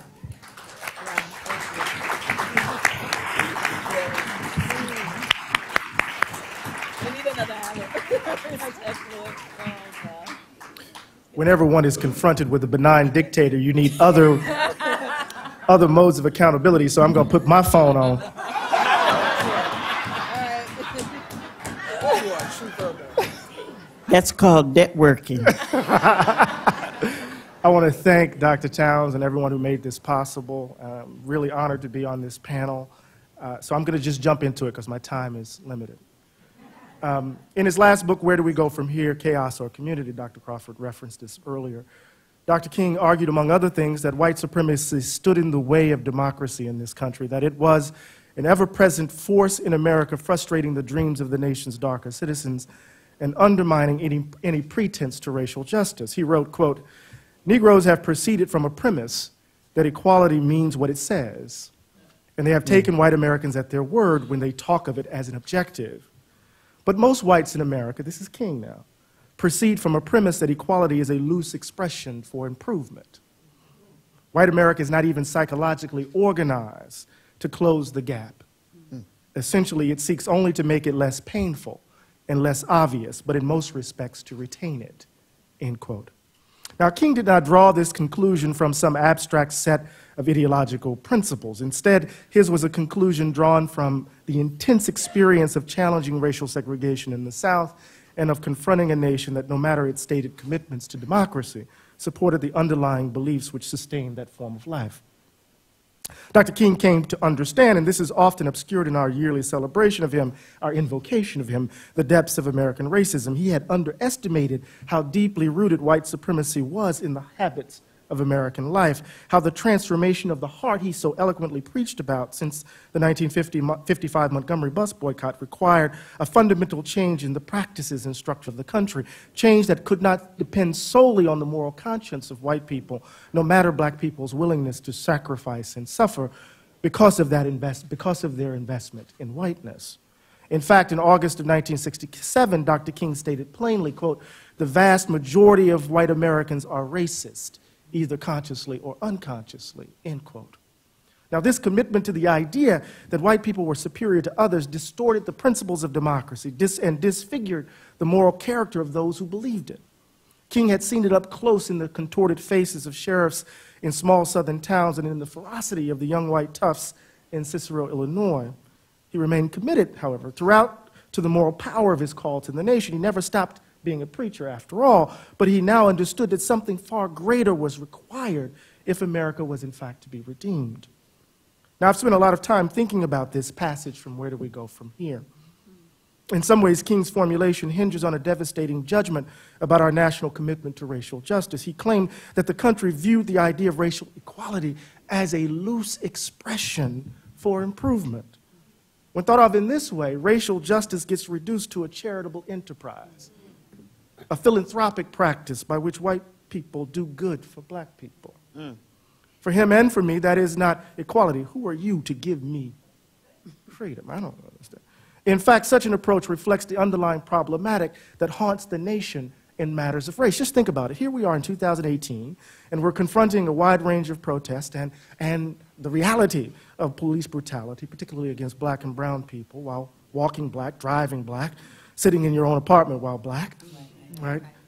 Whenever one is confronted with a benign dictator, you need other, other modes of accountability, so I'm going to put my phone on. That's called networking. I want to thank Dr. Townes and everyone who made this possible. Um, really honored to be on this panel. Uh, so I'm going to just jump into it because my time is limited. Um, in his last book, Where Do We Go From Here? Chaos or Community, Dr. Crawford referenced this earlier. Dr. King argued, among other things, that white supremacy stood in the way of democracy in this country, that it was an ever present force in America frustrating the dreams of the nation's darker citizens and undermining any, any pretense to racial justice. He wrote, quote, Negroes have proceeded from a premise that equality means what it says, and they have hmm. taken white Americans at their word when they talk of it as an objective. But most whites in America, this is King now, proceed from a premise that equality is a loose expression for improvement. White America is not even psychologically organized to close the gap. Hmm. Essentially, it seeks only to make it less painful and less obvious, but in most respects to retain it. End quote. Now, King did not draw this conclusion from some abstract set of ideological principles. Instead, his was a conclusion drawn from the intense experience of challenging racial segregation in the South and of confronting a nation that, no matter its stated commitments to democracy, supported the underlying beliefs which sustained that form of life. Dr. King came to understand, and this is often obscured in our yearly celebration of him, our invocation of him, the depths of American racism. He had underestimated how deeply rooted white supremacy was in the habits of American life, how the transformation of the heart he so eloquently preached about since the 1955 Montgomery bus boycott required a fundamental change in the practices and structure of the country, change that could not depend solely on the moral conscience of white people, no matter black people's willingness to sacrifice and suffer because of, that invest, because of their investment in whiteness. In fact, in August of 1967, Dr. King stated plainly, quote, the vast majority of white Americans are racist either consciously or unconsciously, end quote. Now, this commitment to the idea that white people were superior to others distorted the principles of democracy dis and disfigured the moral character of those who believed it. King had seen it up close in the contorted faces of sheriffs in small southern towns and in the ferocity of the young white toughs in Cicero, Illinois. He remained committed, however, throughout to the moral power of his call to the nation. He never stopped being a preacher after all, but he now understood that something far greater was required if America was in fact to be redeemed. Now, I've spent a lot of time thinking about this passage from Where Do We Go From Here? In some ways, King's formulation hinges on a devastating judgment about our national commitment to racial justice. He claimed that the country viewed the idea of racial equality as a loose expression for improvement. When thought of in this way, racial justice gets reduced to a charitable enterprise a philanthropic practice by which white people do good for black people. Mm. For him and for me, that is not equality. Who are you to give me freedom? I don't understand. In fact, such an approach reflects the underlying problematic that haunts the nation in matters of race. Just think about it. Here we are in 2018, and we're confronting a wide range of protests and, and the reality of police brutality, particularly against black and brown people while walking black, driving black, sitting in your own apartment while black right?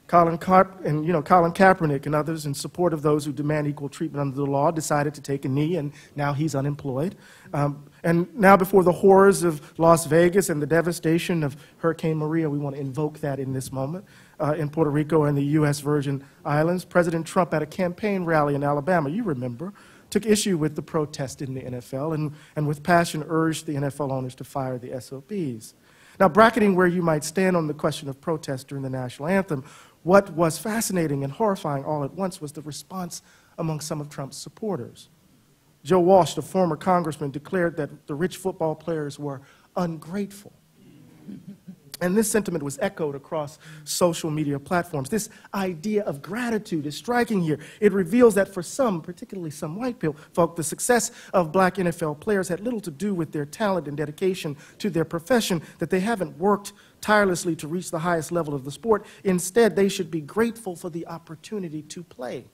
Colin, Carp and, you know, Colin Kaepernick and others, in support of those who demand equal treatment under the law, decided to take a knee, and now he's unemployed. Um, and now, before the horrors of Las Vegas and the devastation of Hurricane Maria, we want to invoke that in this moment. Uh, in Puerto Rico and the U.S. Virgin Islands, President Trump at a campaign rally in Alabama, you remember, took issue with the protest in the NFL and, and with passion urged the NFL owners to fire the SOBs. Now, bracketing where you might stand on the question of protest during the national anthem, what was fascinating and horrifying all at once was the response among some of Trump's supporters. Joe Walsh, the former congressman, declared that the rich football players were ungrateful. And this sentiment was echoed across social media platforms. This idea of gratitude is striking here. It reveals that for some, particularly some white people, folk, the success of black NFL players had little to do with their talent and dedication to their profession, that they haven't worked tirelessly to reach the highest level of the sport. Instead, they should be grateful for the opportunity to play.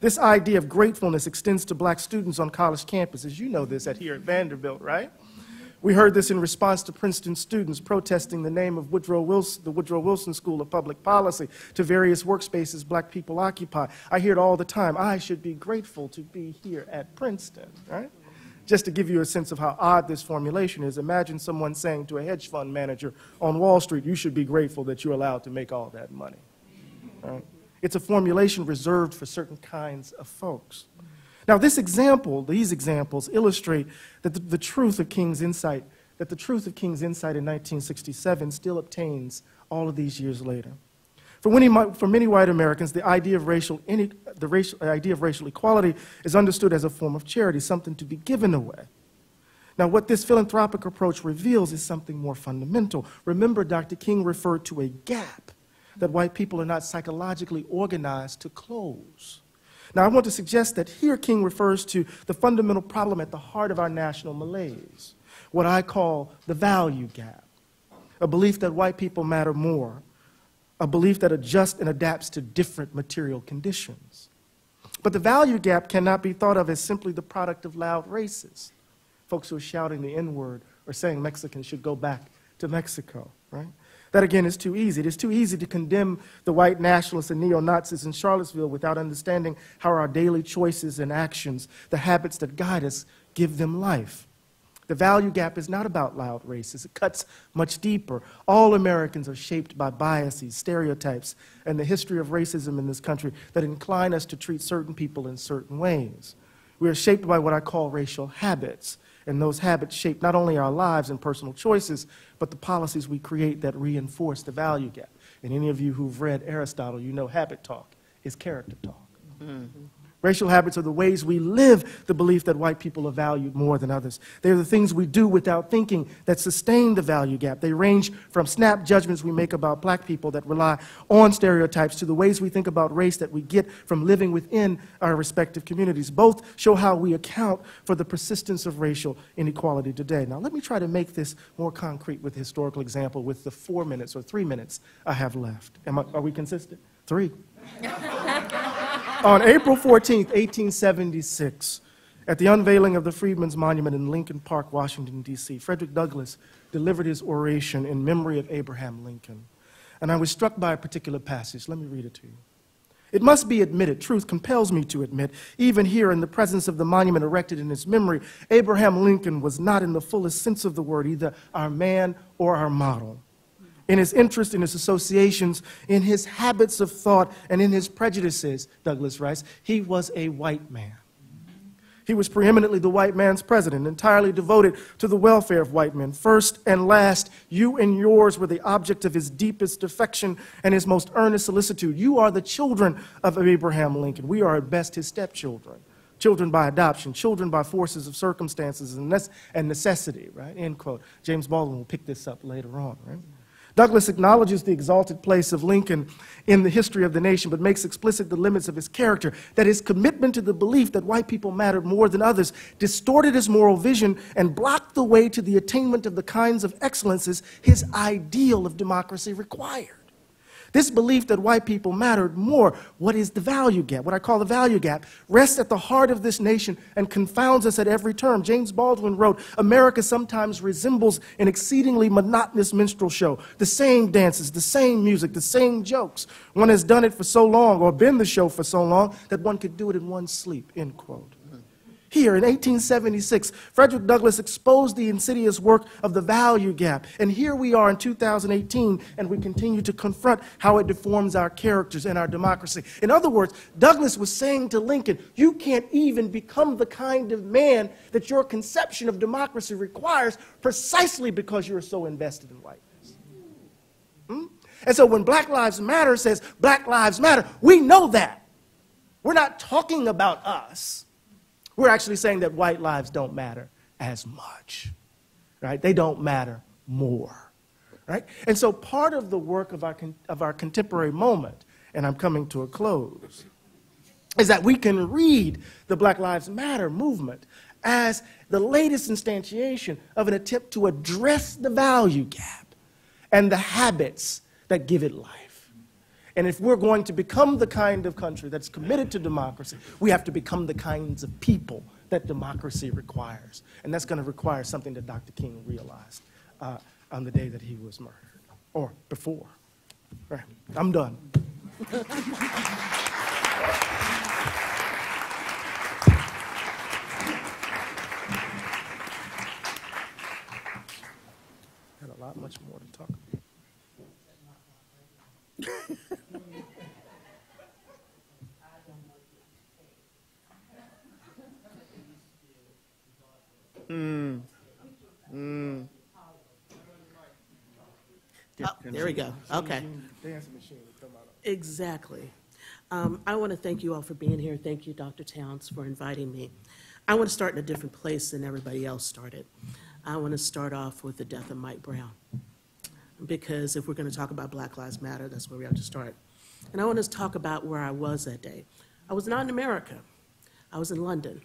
This idea of gratefulness extends to black students on college campuses. You know this at here at Vanderbilt, right? We heard this in response to Princeton students protesting the name of Woodrow Wilson, the Woodrow Wilson School of Public Policy to various workspaces black people occupy. I hear it all the time. I should be grateful to be here at Princeton, right? Just to give you a sense of how odd this formulation is, imagine someone saying to a hedge fund manager on Wall Street, you should be grateful that you're allowed to make all that money. Right? It's a formulation reserved for certain kinds of folks. Now, this example, these examples illustrate that the, the truth of King's insight, that the truth of King's insight in 1967 still obtains all of these years later. For many, for many white Americans, the idea, of racial, the racial, the uh, idea of racial equality is understood as a form of charity, something to be given away. Now, what this philanthropic approach reveals is something more fundamental. Remember, Dr. King referred to a gap that white people are not psychologically organized to close. Now, I want to suggest that here King refers to the fundamental problem at the heart of our national malaise, what I call the value gap, a belief that white people matter more a belief that adjusts and adapts to different material conditions. But the value gap cannot be thought of as simply the product of loud races, folks who are shouting the N word or saying Mexicans should go back to Mexico, right? That again is too easy. It is too easy to condemn the white nationalists and neo Nazis in Charlottesville without understanding how our daily choices and actions, the habits that guide us, give them life. The value gap is not about loud races. It cuts much deeper. All Americans are shaped by biases, stereotypes, and the history of racism in this country that incline us to treat certain people in certain ways. We are shaped by what I call racial habits, and those habits shape not only our lives and personal choices, but the policies we create that reinforce the value gap. And any of you who've read Aristotle, you know habit talk is character talk. Mm -hmm. Racial habits are the ways we live the belief that white people are valued more than others. They're the things we do without thinking that sustain the value gap. They range from snap judgments we make about black people that rely on stereotypes to the ways we think about race that we get from living within our respective communities. Both show how we account for the persistence of racial inequality today. Now, let me try to make this more concrete with a historical example with the four minutes or three minutes I have left. I, are we consistent? Three. On April 14, 1876, at the unveiling of the Freedmen's Monument in Lincoln Park, Washington, D.C., Frederick Douglass delivered his oration in memory of Abraham Lincoln. And I was struck by a particular passage. Let me read it to you. It must be admitted, truth compels me to admit, even here in the presence of the monument erected in his memory, Abraham Lincoln was not in the fullest sense of the word either our man or our model in his interests, in his associations, in his habits of thought, and in his prejudices, Douglass writes, he was a white man. He was preeminently the white man's president, entirely devoted to the welfare of white men. First and last, you and yours were the object of his deepest affection and his most earnest solicitude. You are the children of Abraham Lincoln. We are at best his stepchildren. Children by adoption, children by forces of circumstances and necessity, right? End quote. James Baldwin will pick this up later on, right? Douglass acknowledges the exalted place of Lincoln in the history of the nation, but makes explicit the limits of his character, that his commitment to the belief that white people mattered more than others distorted his moral vision and blocked the way to the attainment of the kinds of excellences his ideal of democracy required. This belief that white people mattered more, what is the value gap, what I call the value gap, rests at the heart of this nation and confounds us at every turn. James Baldwin wrote, America sometimes resembles an exceedingly monotonous minstrel show. The same dances, the same music, the same jokes. One has done it for so long or been the show for so long that one could do it in one sleep, end quote. Here in 1876, Frederick Douglass exposed the insidious work of the value gap. And here we are in 2018, and we continue to confront how it deforms our characters and our democracy. In other words, Douglass was saying to Lincoln, You can't even become the kind of man that your conception of democracy requires precisely because you're so invested in whiteness. Hmm? And so when Black Lives Matter says Black Lives Matter, we know that. We're not talking about us. We're actually saying that white lives don't matter as much, right? They don't matter more, right? And so part of the work of our, of our contemporary moment, and I'm coming to a close, is that we can read the Black Lives Matter movement as the latest instantiation of an attempt to address the value gap and the habits that give it life. And if we're going to become the kind of country that's committed to democracy, we have to become the kinds of people that democracy requires. And that's going to require something that Dr. King realized uh, on the day that he was murdered, or before. Right. I'm done. much more to talk. Oh, There we go, okay. Dancing machine would come out. Exactly. Um, I want to thank you all for being here. Thank you, Dr. Townes, for inviting me. I want to start in a different place than everybody else started. I want to start off with the death of Mike Brown, because if we're going to talk about Black Lives Matter, that's where we have to start. And I want to talk about where I was that day. I was not in America. I was in London,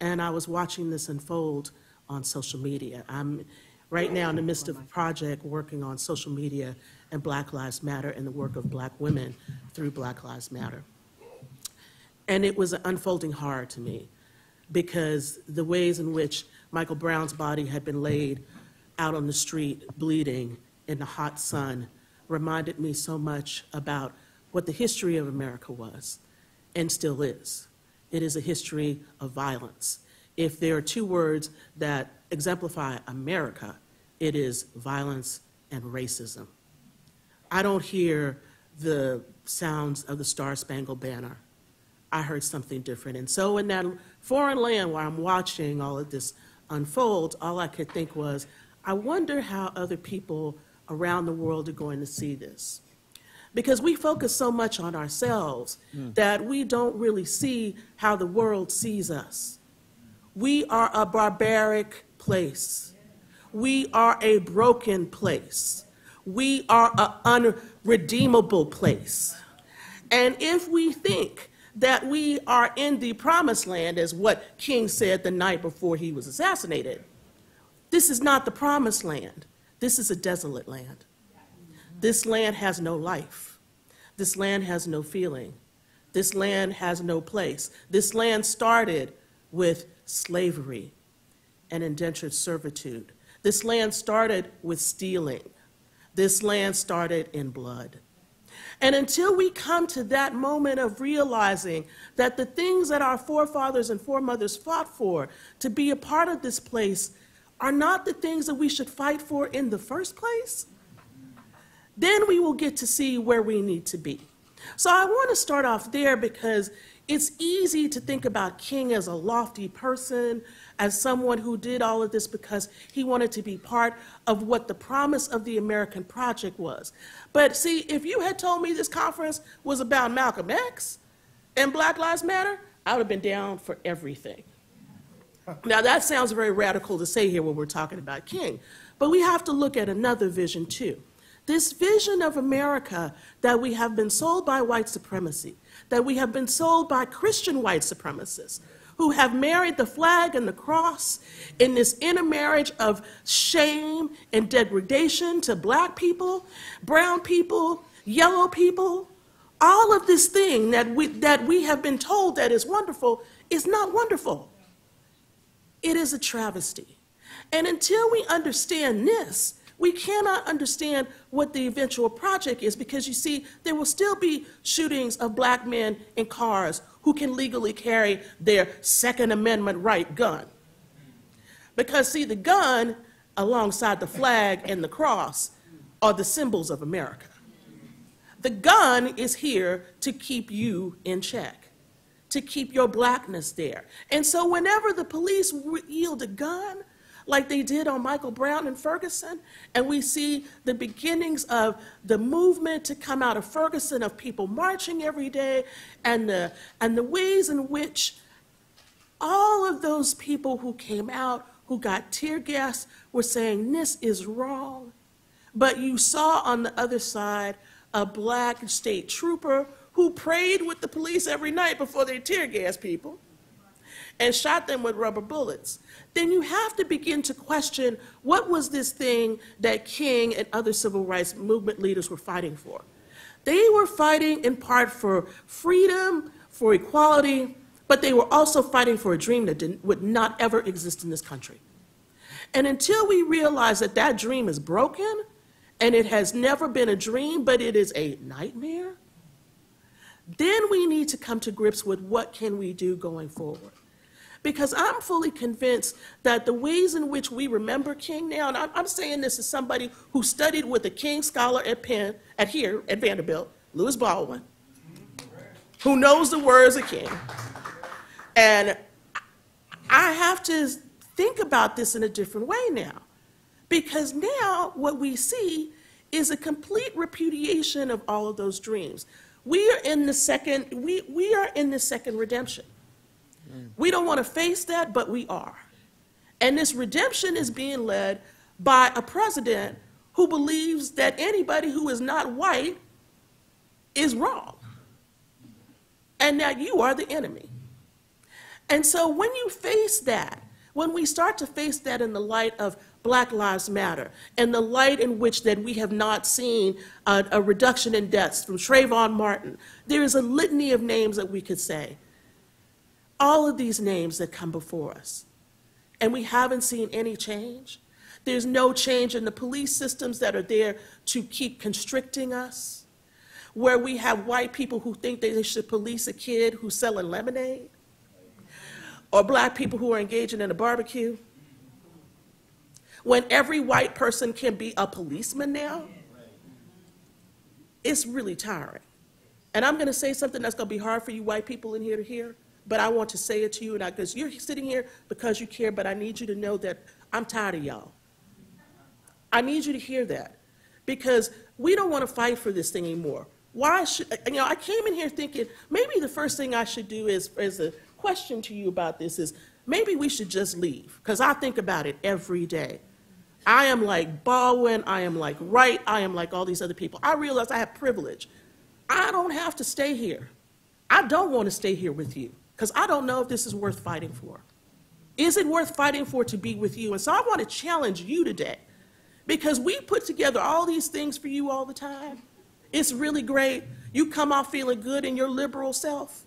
and I was watching this unfold on social media. I'm right now in the midst of a project working on social media and Black Lives Matter and the work of black women through Black Lives Matter. And it was unfolding hard to me because the ways in which Michael Brown's body had been laid out on the street bleeding in the hot sun reminded me so much about what the history of America was and still is. It is a history of violence. If there are two words that exemplify America, it is violence and racism. I don't hear the sounds of the Star Spangled Banner. I heard something different. And so, in that foreign land where I'm watching all of this unfold, all I could think was, I wonder how other people around the world are going to see this. Because we focus so much on ourselves hmm. that we don't really see how the world sees us. We are a barbaric place. We are a broken place. We are an unredeemable place. And if we think that we are in the promised land, as what King said the night before he was assassinated, this is not the promised land. This is a desolate land. This land has no life. This land has no feeling. This land has no place. This land started with slavery and indentured servitude. This land started with stealing. This land started in blood. And until we come to that moment of realizing that the things that our forefathers and foremothers fought for to be a part of this place are not the things that we should fight for in the first place, then we will get to see where we need to be. So I want to start off there because it's easy to think about King as a lofty person, as someone who did all of this because he wanted to be part of what the promise of the American project was. But see, if you had told me this conference was about Malcolm X and Black Lives Matter, I would have been down for everything. Now, that sounds very radical to say here when we're talking about King, but we have to look at another vision too. This vision of America that we have been sold by white supremacy, that we have been sold by Christian white supremacists, who have married the flag and the cross in this intermarriage of shame and degradation to black people, brown people, yellow people. All of this thing that we, that we have been told that is wonderful is not wonderful. It is a travesty. And until we understand this, we cannot understand what the eventual project is because you see, there will still be shootings of black men in cars who can legally carry their Second Amendment right gun. Because, see, the gun alongside the flag and the cross are the symbols of America. The gun is here to keep you in check, to keep your blackness there. And so, whenever the police yield a gun, like they did on Michael Brown and Ferguson, and we see the beginnings of the movement to come out of Ferguson of people marching every day, and the, and the ways in which all of those people who came out, who got tear gas, were saying, This is wrong. But you saw on the other side a black state trooper who prayed with the police every night before they tear gas people and shot them with rubber bullets. Then you have to begin to question what was this thing that King and other civil rights movement leaders were fighting for? They were fighting in part for freedom, for equality, but they were also fighting for a dream that would not ever exist in this country. And until we realize that that dream is broken, and it has never been a dream, but it is a nightmare, then we need to come to grips with what can we do going forward. Because I'm fully convinced that the ways in which we remember King now, and I'm, I'm saying this as somebody who studied with a King scholar at Penn, at here, at Vanderbilt, Lewis Baldwin, who knows the words of King. And I have to think about this in a different way now. Because now what we see is a complete repudiation of all of those dreams. We are in the second, we, we are in the second redemption. We don't want to face that, but we are. And this redemption is being led by a president who believes that anybody who is not white is wrong. And that you are the enemy. And so when you face that, when we start to face that in the light of Black Lives Matter, and the light in which that we have not seen a, a reduction in deaths from Trayvon Martin, there is a litany of names that we could say. All of these names that come before us. And we haven't seen any change. There's no change in the police systems that are there to keep constricting us, where we have white people who think they should police a kid who's selling lemonade, or black people who are engaging in a barbecue when every white person can be a policeman now, it's really tiring. And I'm going to say something that's going to be hard for you white people in here to hear, but I want to say it to you, and I, because you're sitting here because you care, but I need you to know that I'm tired of y'all. I need you to hear that because we don't want to fight for this thing anymore. Why should, you know, I came in here thinking maybe the first thing I should do is, as a question to you about this is maybe we should just leave because I think about it every day. I am like Baldwin, I am like Wright, I am like all these other people. I realize I have privilege. I don't have to stay here. I don't want to stay here with you because I don't know if this is worth fighting for. Is it worth fighting for to be with you? And so I want to challenge you today because we put together all these things for you all the time. It's really great. You come out feeling good in your liberal self.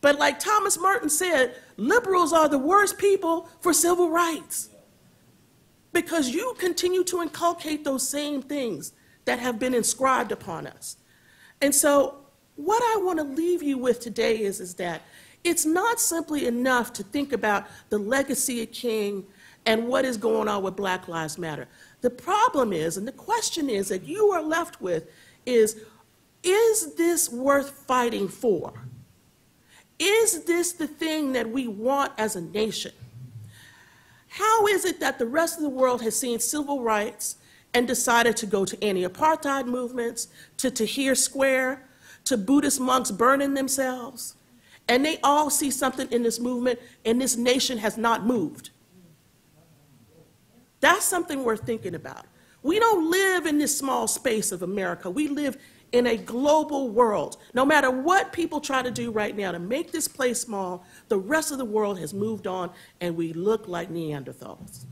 But like Thomas Merton said, liberals are the worst people for civil rights because you continue to inculcate those same things that have been inscribed upon us. And so, what I want to leave you with today is, is that it's not simply enough to think about the legacy of King and what is going on with Black Lives Matter. The problem is, and the question is that you are left with is, is this worth fighting for? Is this the thing that we want as a nation? How is it that the rest of the world has seen civil rights and decided to go to anti-apartheid movements, to Tahrir Square, to Buddhist monks burning themselves, and they all see something in this movement, and this nation has not moved? That's something worth thinking about. We don't live in this small space of America. We live in a global world. No matter what people try to do right now to make this place small, the rest of the world has moved on and we look like Neanderthals.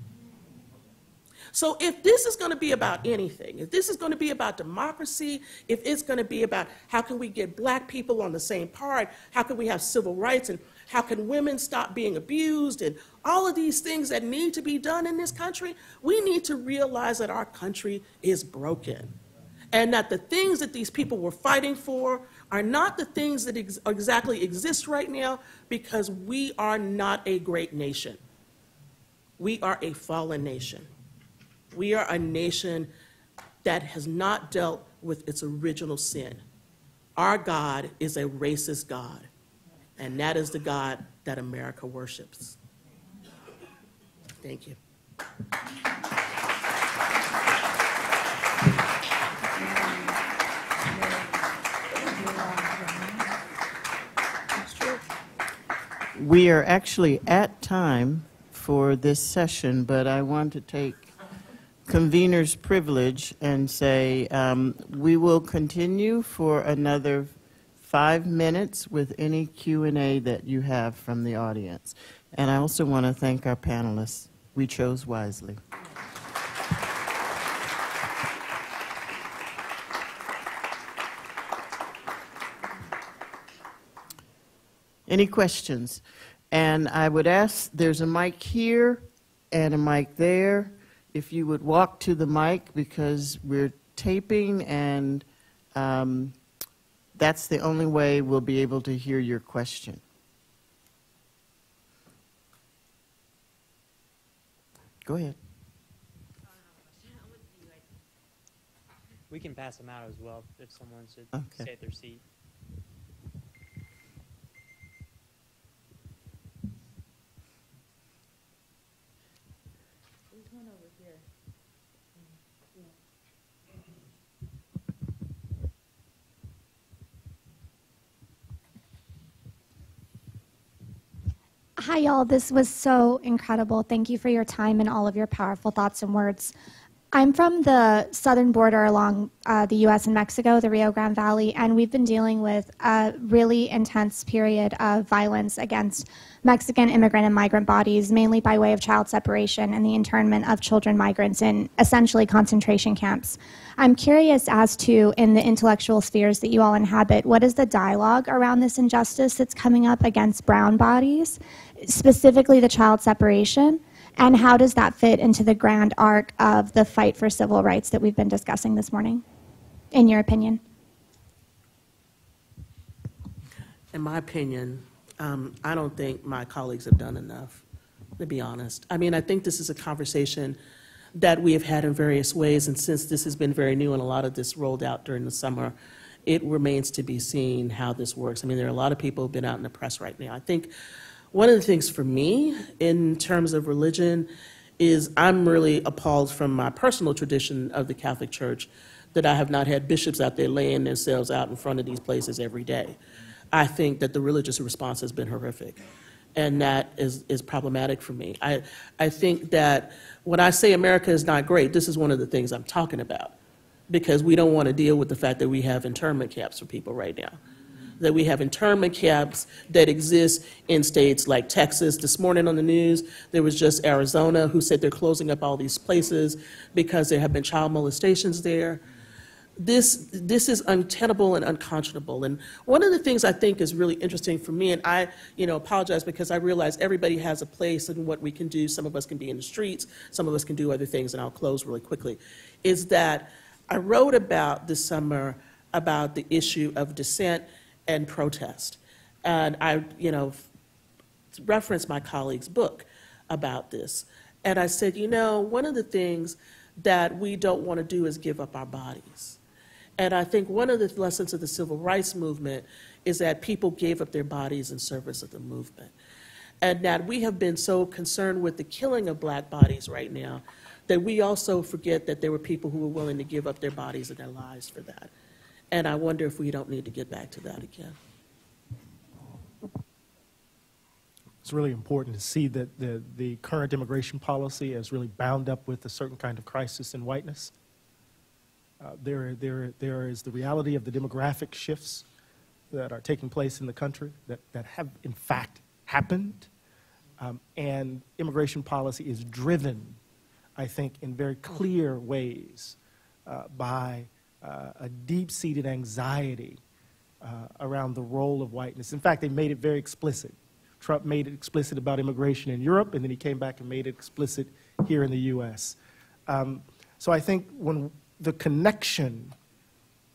So if this is going to be about anything, if this is going to be about democracy, if it's going to be about how can we get black people on the same part, how can we have civil rights and how can women stop being abused and all of these things that need to be done in this country, we need to realize that our country is broken and that the things that these people were fighting for are not the things that ex exactly exist right now because we are not a great nation. We are a fallen nation. We are a nation that has not dealt with its original sin. Our God is a racist God, and that is the God that America worships. Thank you. We are actually at time for this session, but I want to take convener's privilege and say um, we will continue for another five minutes with any Q&A that you have from the audience. And I also want to thank our panelists. We chose wisely. Any questions? And I would ask, there's a mic here and a mic there if you would walk to the mic because we're taping and um, that's the only way we'll be able to hear your question. Go ahead. We can pass them out as well if someone should okay. stay at their seat. Hi, y'all. This was so incredible. Thank you for your time and all of your powerful thoughts and words. I'm from the southern border along uh, the U.S. and Mexico, the Rio Grande Valley, and we've been dealing with a really intense period of violence against Mexican immigrant and migrant bodies, mainly by way of child separation and the internment of children migrants in essentially concentration camps. I'm curious as to, in the intellectual spheres that you all inhabit, what is the dialogue around this injustice that's coming up against brown bodies, specifically the child separation? And how does that fit into the grand arc of the fight for civil rights that we've been discussing this morning, in your opinion? In my opinion, um, I don't think my colleagues have done enough, to be honest. I mean, I think this is a conversation that we have had in various ways, and since this has been very new and a lot of this rolled out during the summer, it remains to be seen how this works. I mean, there are a lot of people who've been out in the press right now. I think one of the things for me in terms of religion is I'm really appalled from my personal tradition of the Catholic Church that I have not had bishops out there laying themselves out in front of these places every day. I think that the religious response has been horrific. And that is, is problematic for me. I, I think that when I say America is not great, this is one of the things I'm talking about. Because we don't want to deal with the fact that we have internment camps for people right now that we have internment camps that exist in states like Texas. This morning on the news, there was just Arizona who said they're closing up all these places because there have been child molestations there. This, this is untenable and unconscionable. And one of the things I think is really interesting for me, and I, you know, apologize because I realize everybody has a place in what we can do. Some of us can be in the streets, some of us can do other things, and I'll close really quickly, is that I wrote about this summer about the issue of dissent and protest. And I, you know, referenced my colleague's book about this. And I said, you know, one of the things that we don't want to do is give up our bodies. And I think one of the lessons of the civil rights movement is that people gave up their bodies in service of the movement. And that we have been so concerned with the killing of black bodies right now that we also forget that there were people who were willing to give up their bodies and their lives for that. And I wonder if we don't need to get back to that again. It's really important to see that the, the current immigration policy is really bound up with a certain kind of crisis in whiteness. Uh, there, there, there is the reality of the demographic shifts that are taking place in the country that, that have, in fact, happened. Um, and immigration policy is driven, I think, in very clear ways uh, by uh, a deep seated anxiety uh, around the role of whiteness. In fact, they made it very explicit. Trump made it explicit about immigration in Europe, and then he came back and made it explicit here in the U.S. Um, so I think when the connection,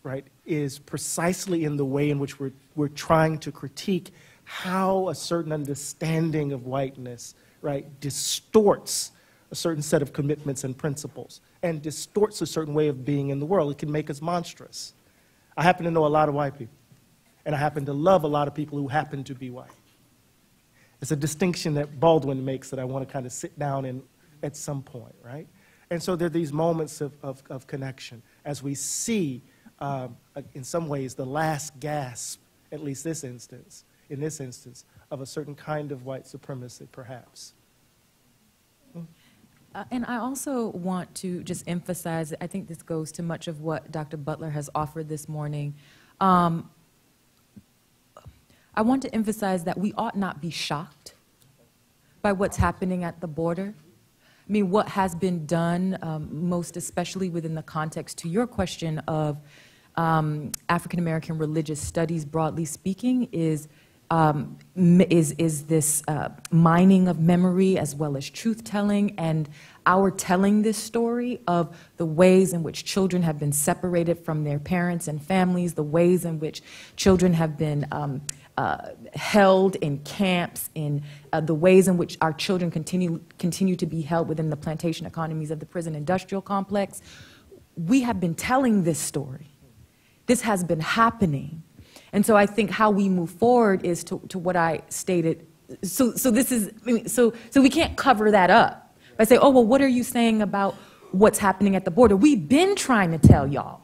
right, is precisely in the way in which we're, we're trying to critique how a certain understanding of whiteness, right, distorts a certain set of commitments and principles and distorts a certain way of being in the world. It can make us monstrous. I happen to know a lot of white people, and I happen to love a lot of people who happen to be white. It's a distinction that Baldwin makes that I want to kind of sit down and at some point, right? And so there are these moments of, of, of connection as we see, um, in some ways, the last gasp, at least this instance, in this instance, of a certain kind of white supremacy, perhaps. Uh, and I also want to just emphasize, I think this goes to much of what Dr. Butler has offered this morning. Um, I want to emphasize that we ought not be shocked by what's happening at the border. I mean, what has been done, um, most especially within the context to your question of um, African American religious studies, broadly speaking, is um, is, is this uh, mining of memory as well as truth telling and our telling this story of the ways in which children have been separated from their parents and families, the ways in which children have been um, uh, held in camps, in uh, the ways in which our children continue, continue to be held within the plantation economies of the prison industrial complex. We have been telling this story. This has been happening. And so I think how we move forward is to, to what I stated. So, so this is, so, so we can't cover that up. I say, oh, well, what are you saying about what's happening at the border? We've been trying to tell y'all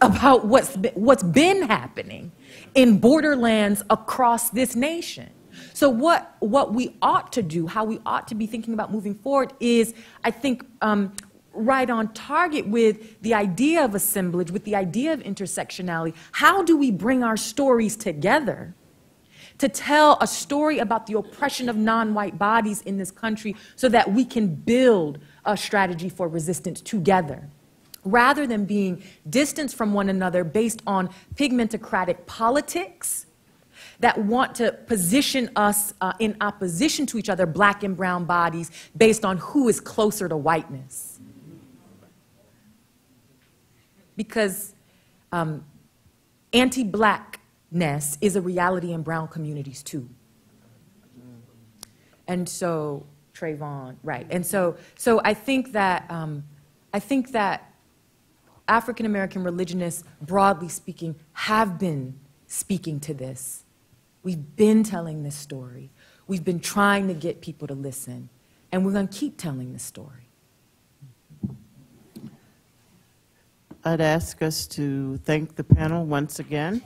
about what's been, what's been happening in borderlands across this nation. So what, what we ought to do, how we ought to be thinking about moving forward is, I think, um, right on target with the idea of assemblage, with the idea of intersectionality. How do we bring our stories together to tell a story about the oppression of non-white bodies in this country so that we can build a strategy for resistance together? rather than being distanced from one another based on pigmentocratic politics that want to position us uh, in opposition to each other, black and brown bodies, based on who is closer to whiteness. Because um, anti blackness is a reality in brown communities too. And so, Trayvon, right. And so, so I think that, um, I think that African American religionists, broadly speaking, have been speaking to this. We've been telling this story. We've been trying to get people to listen, and we're going to keep telling this story. I'd ask us to thank the panel once again.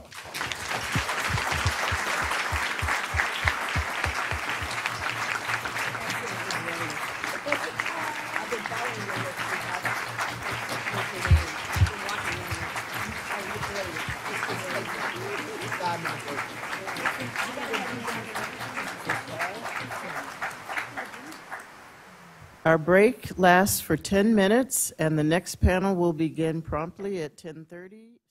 Our break lasts for 10 minutes, and the next panel will begin promptly at 10:30.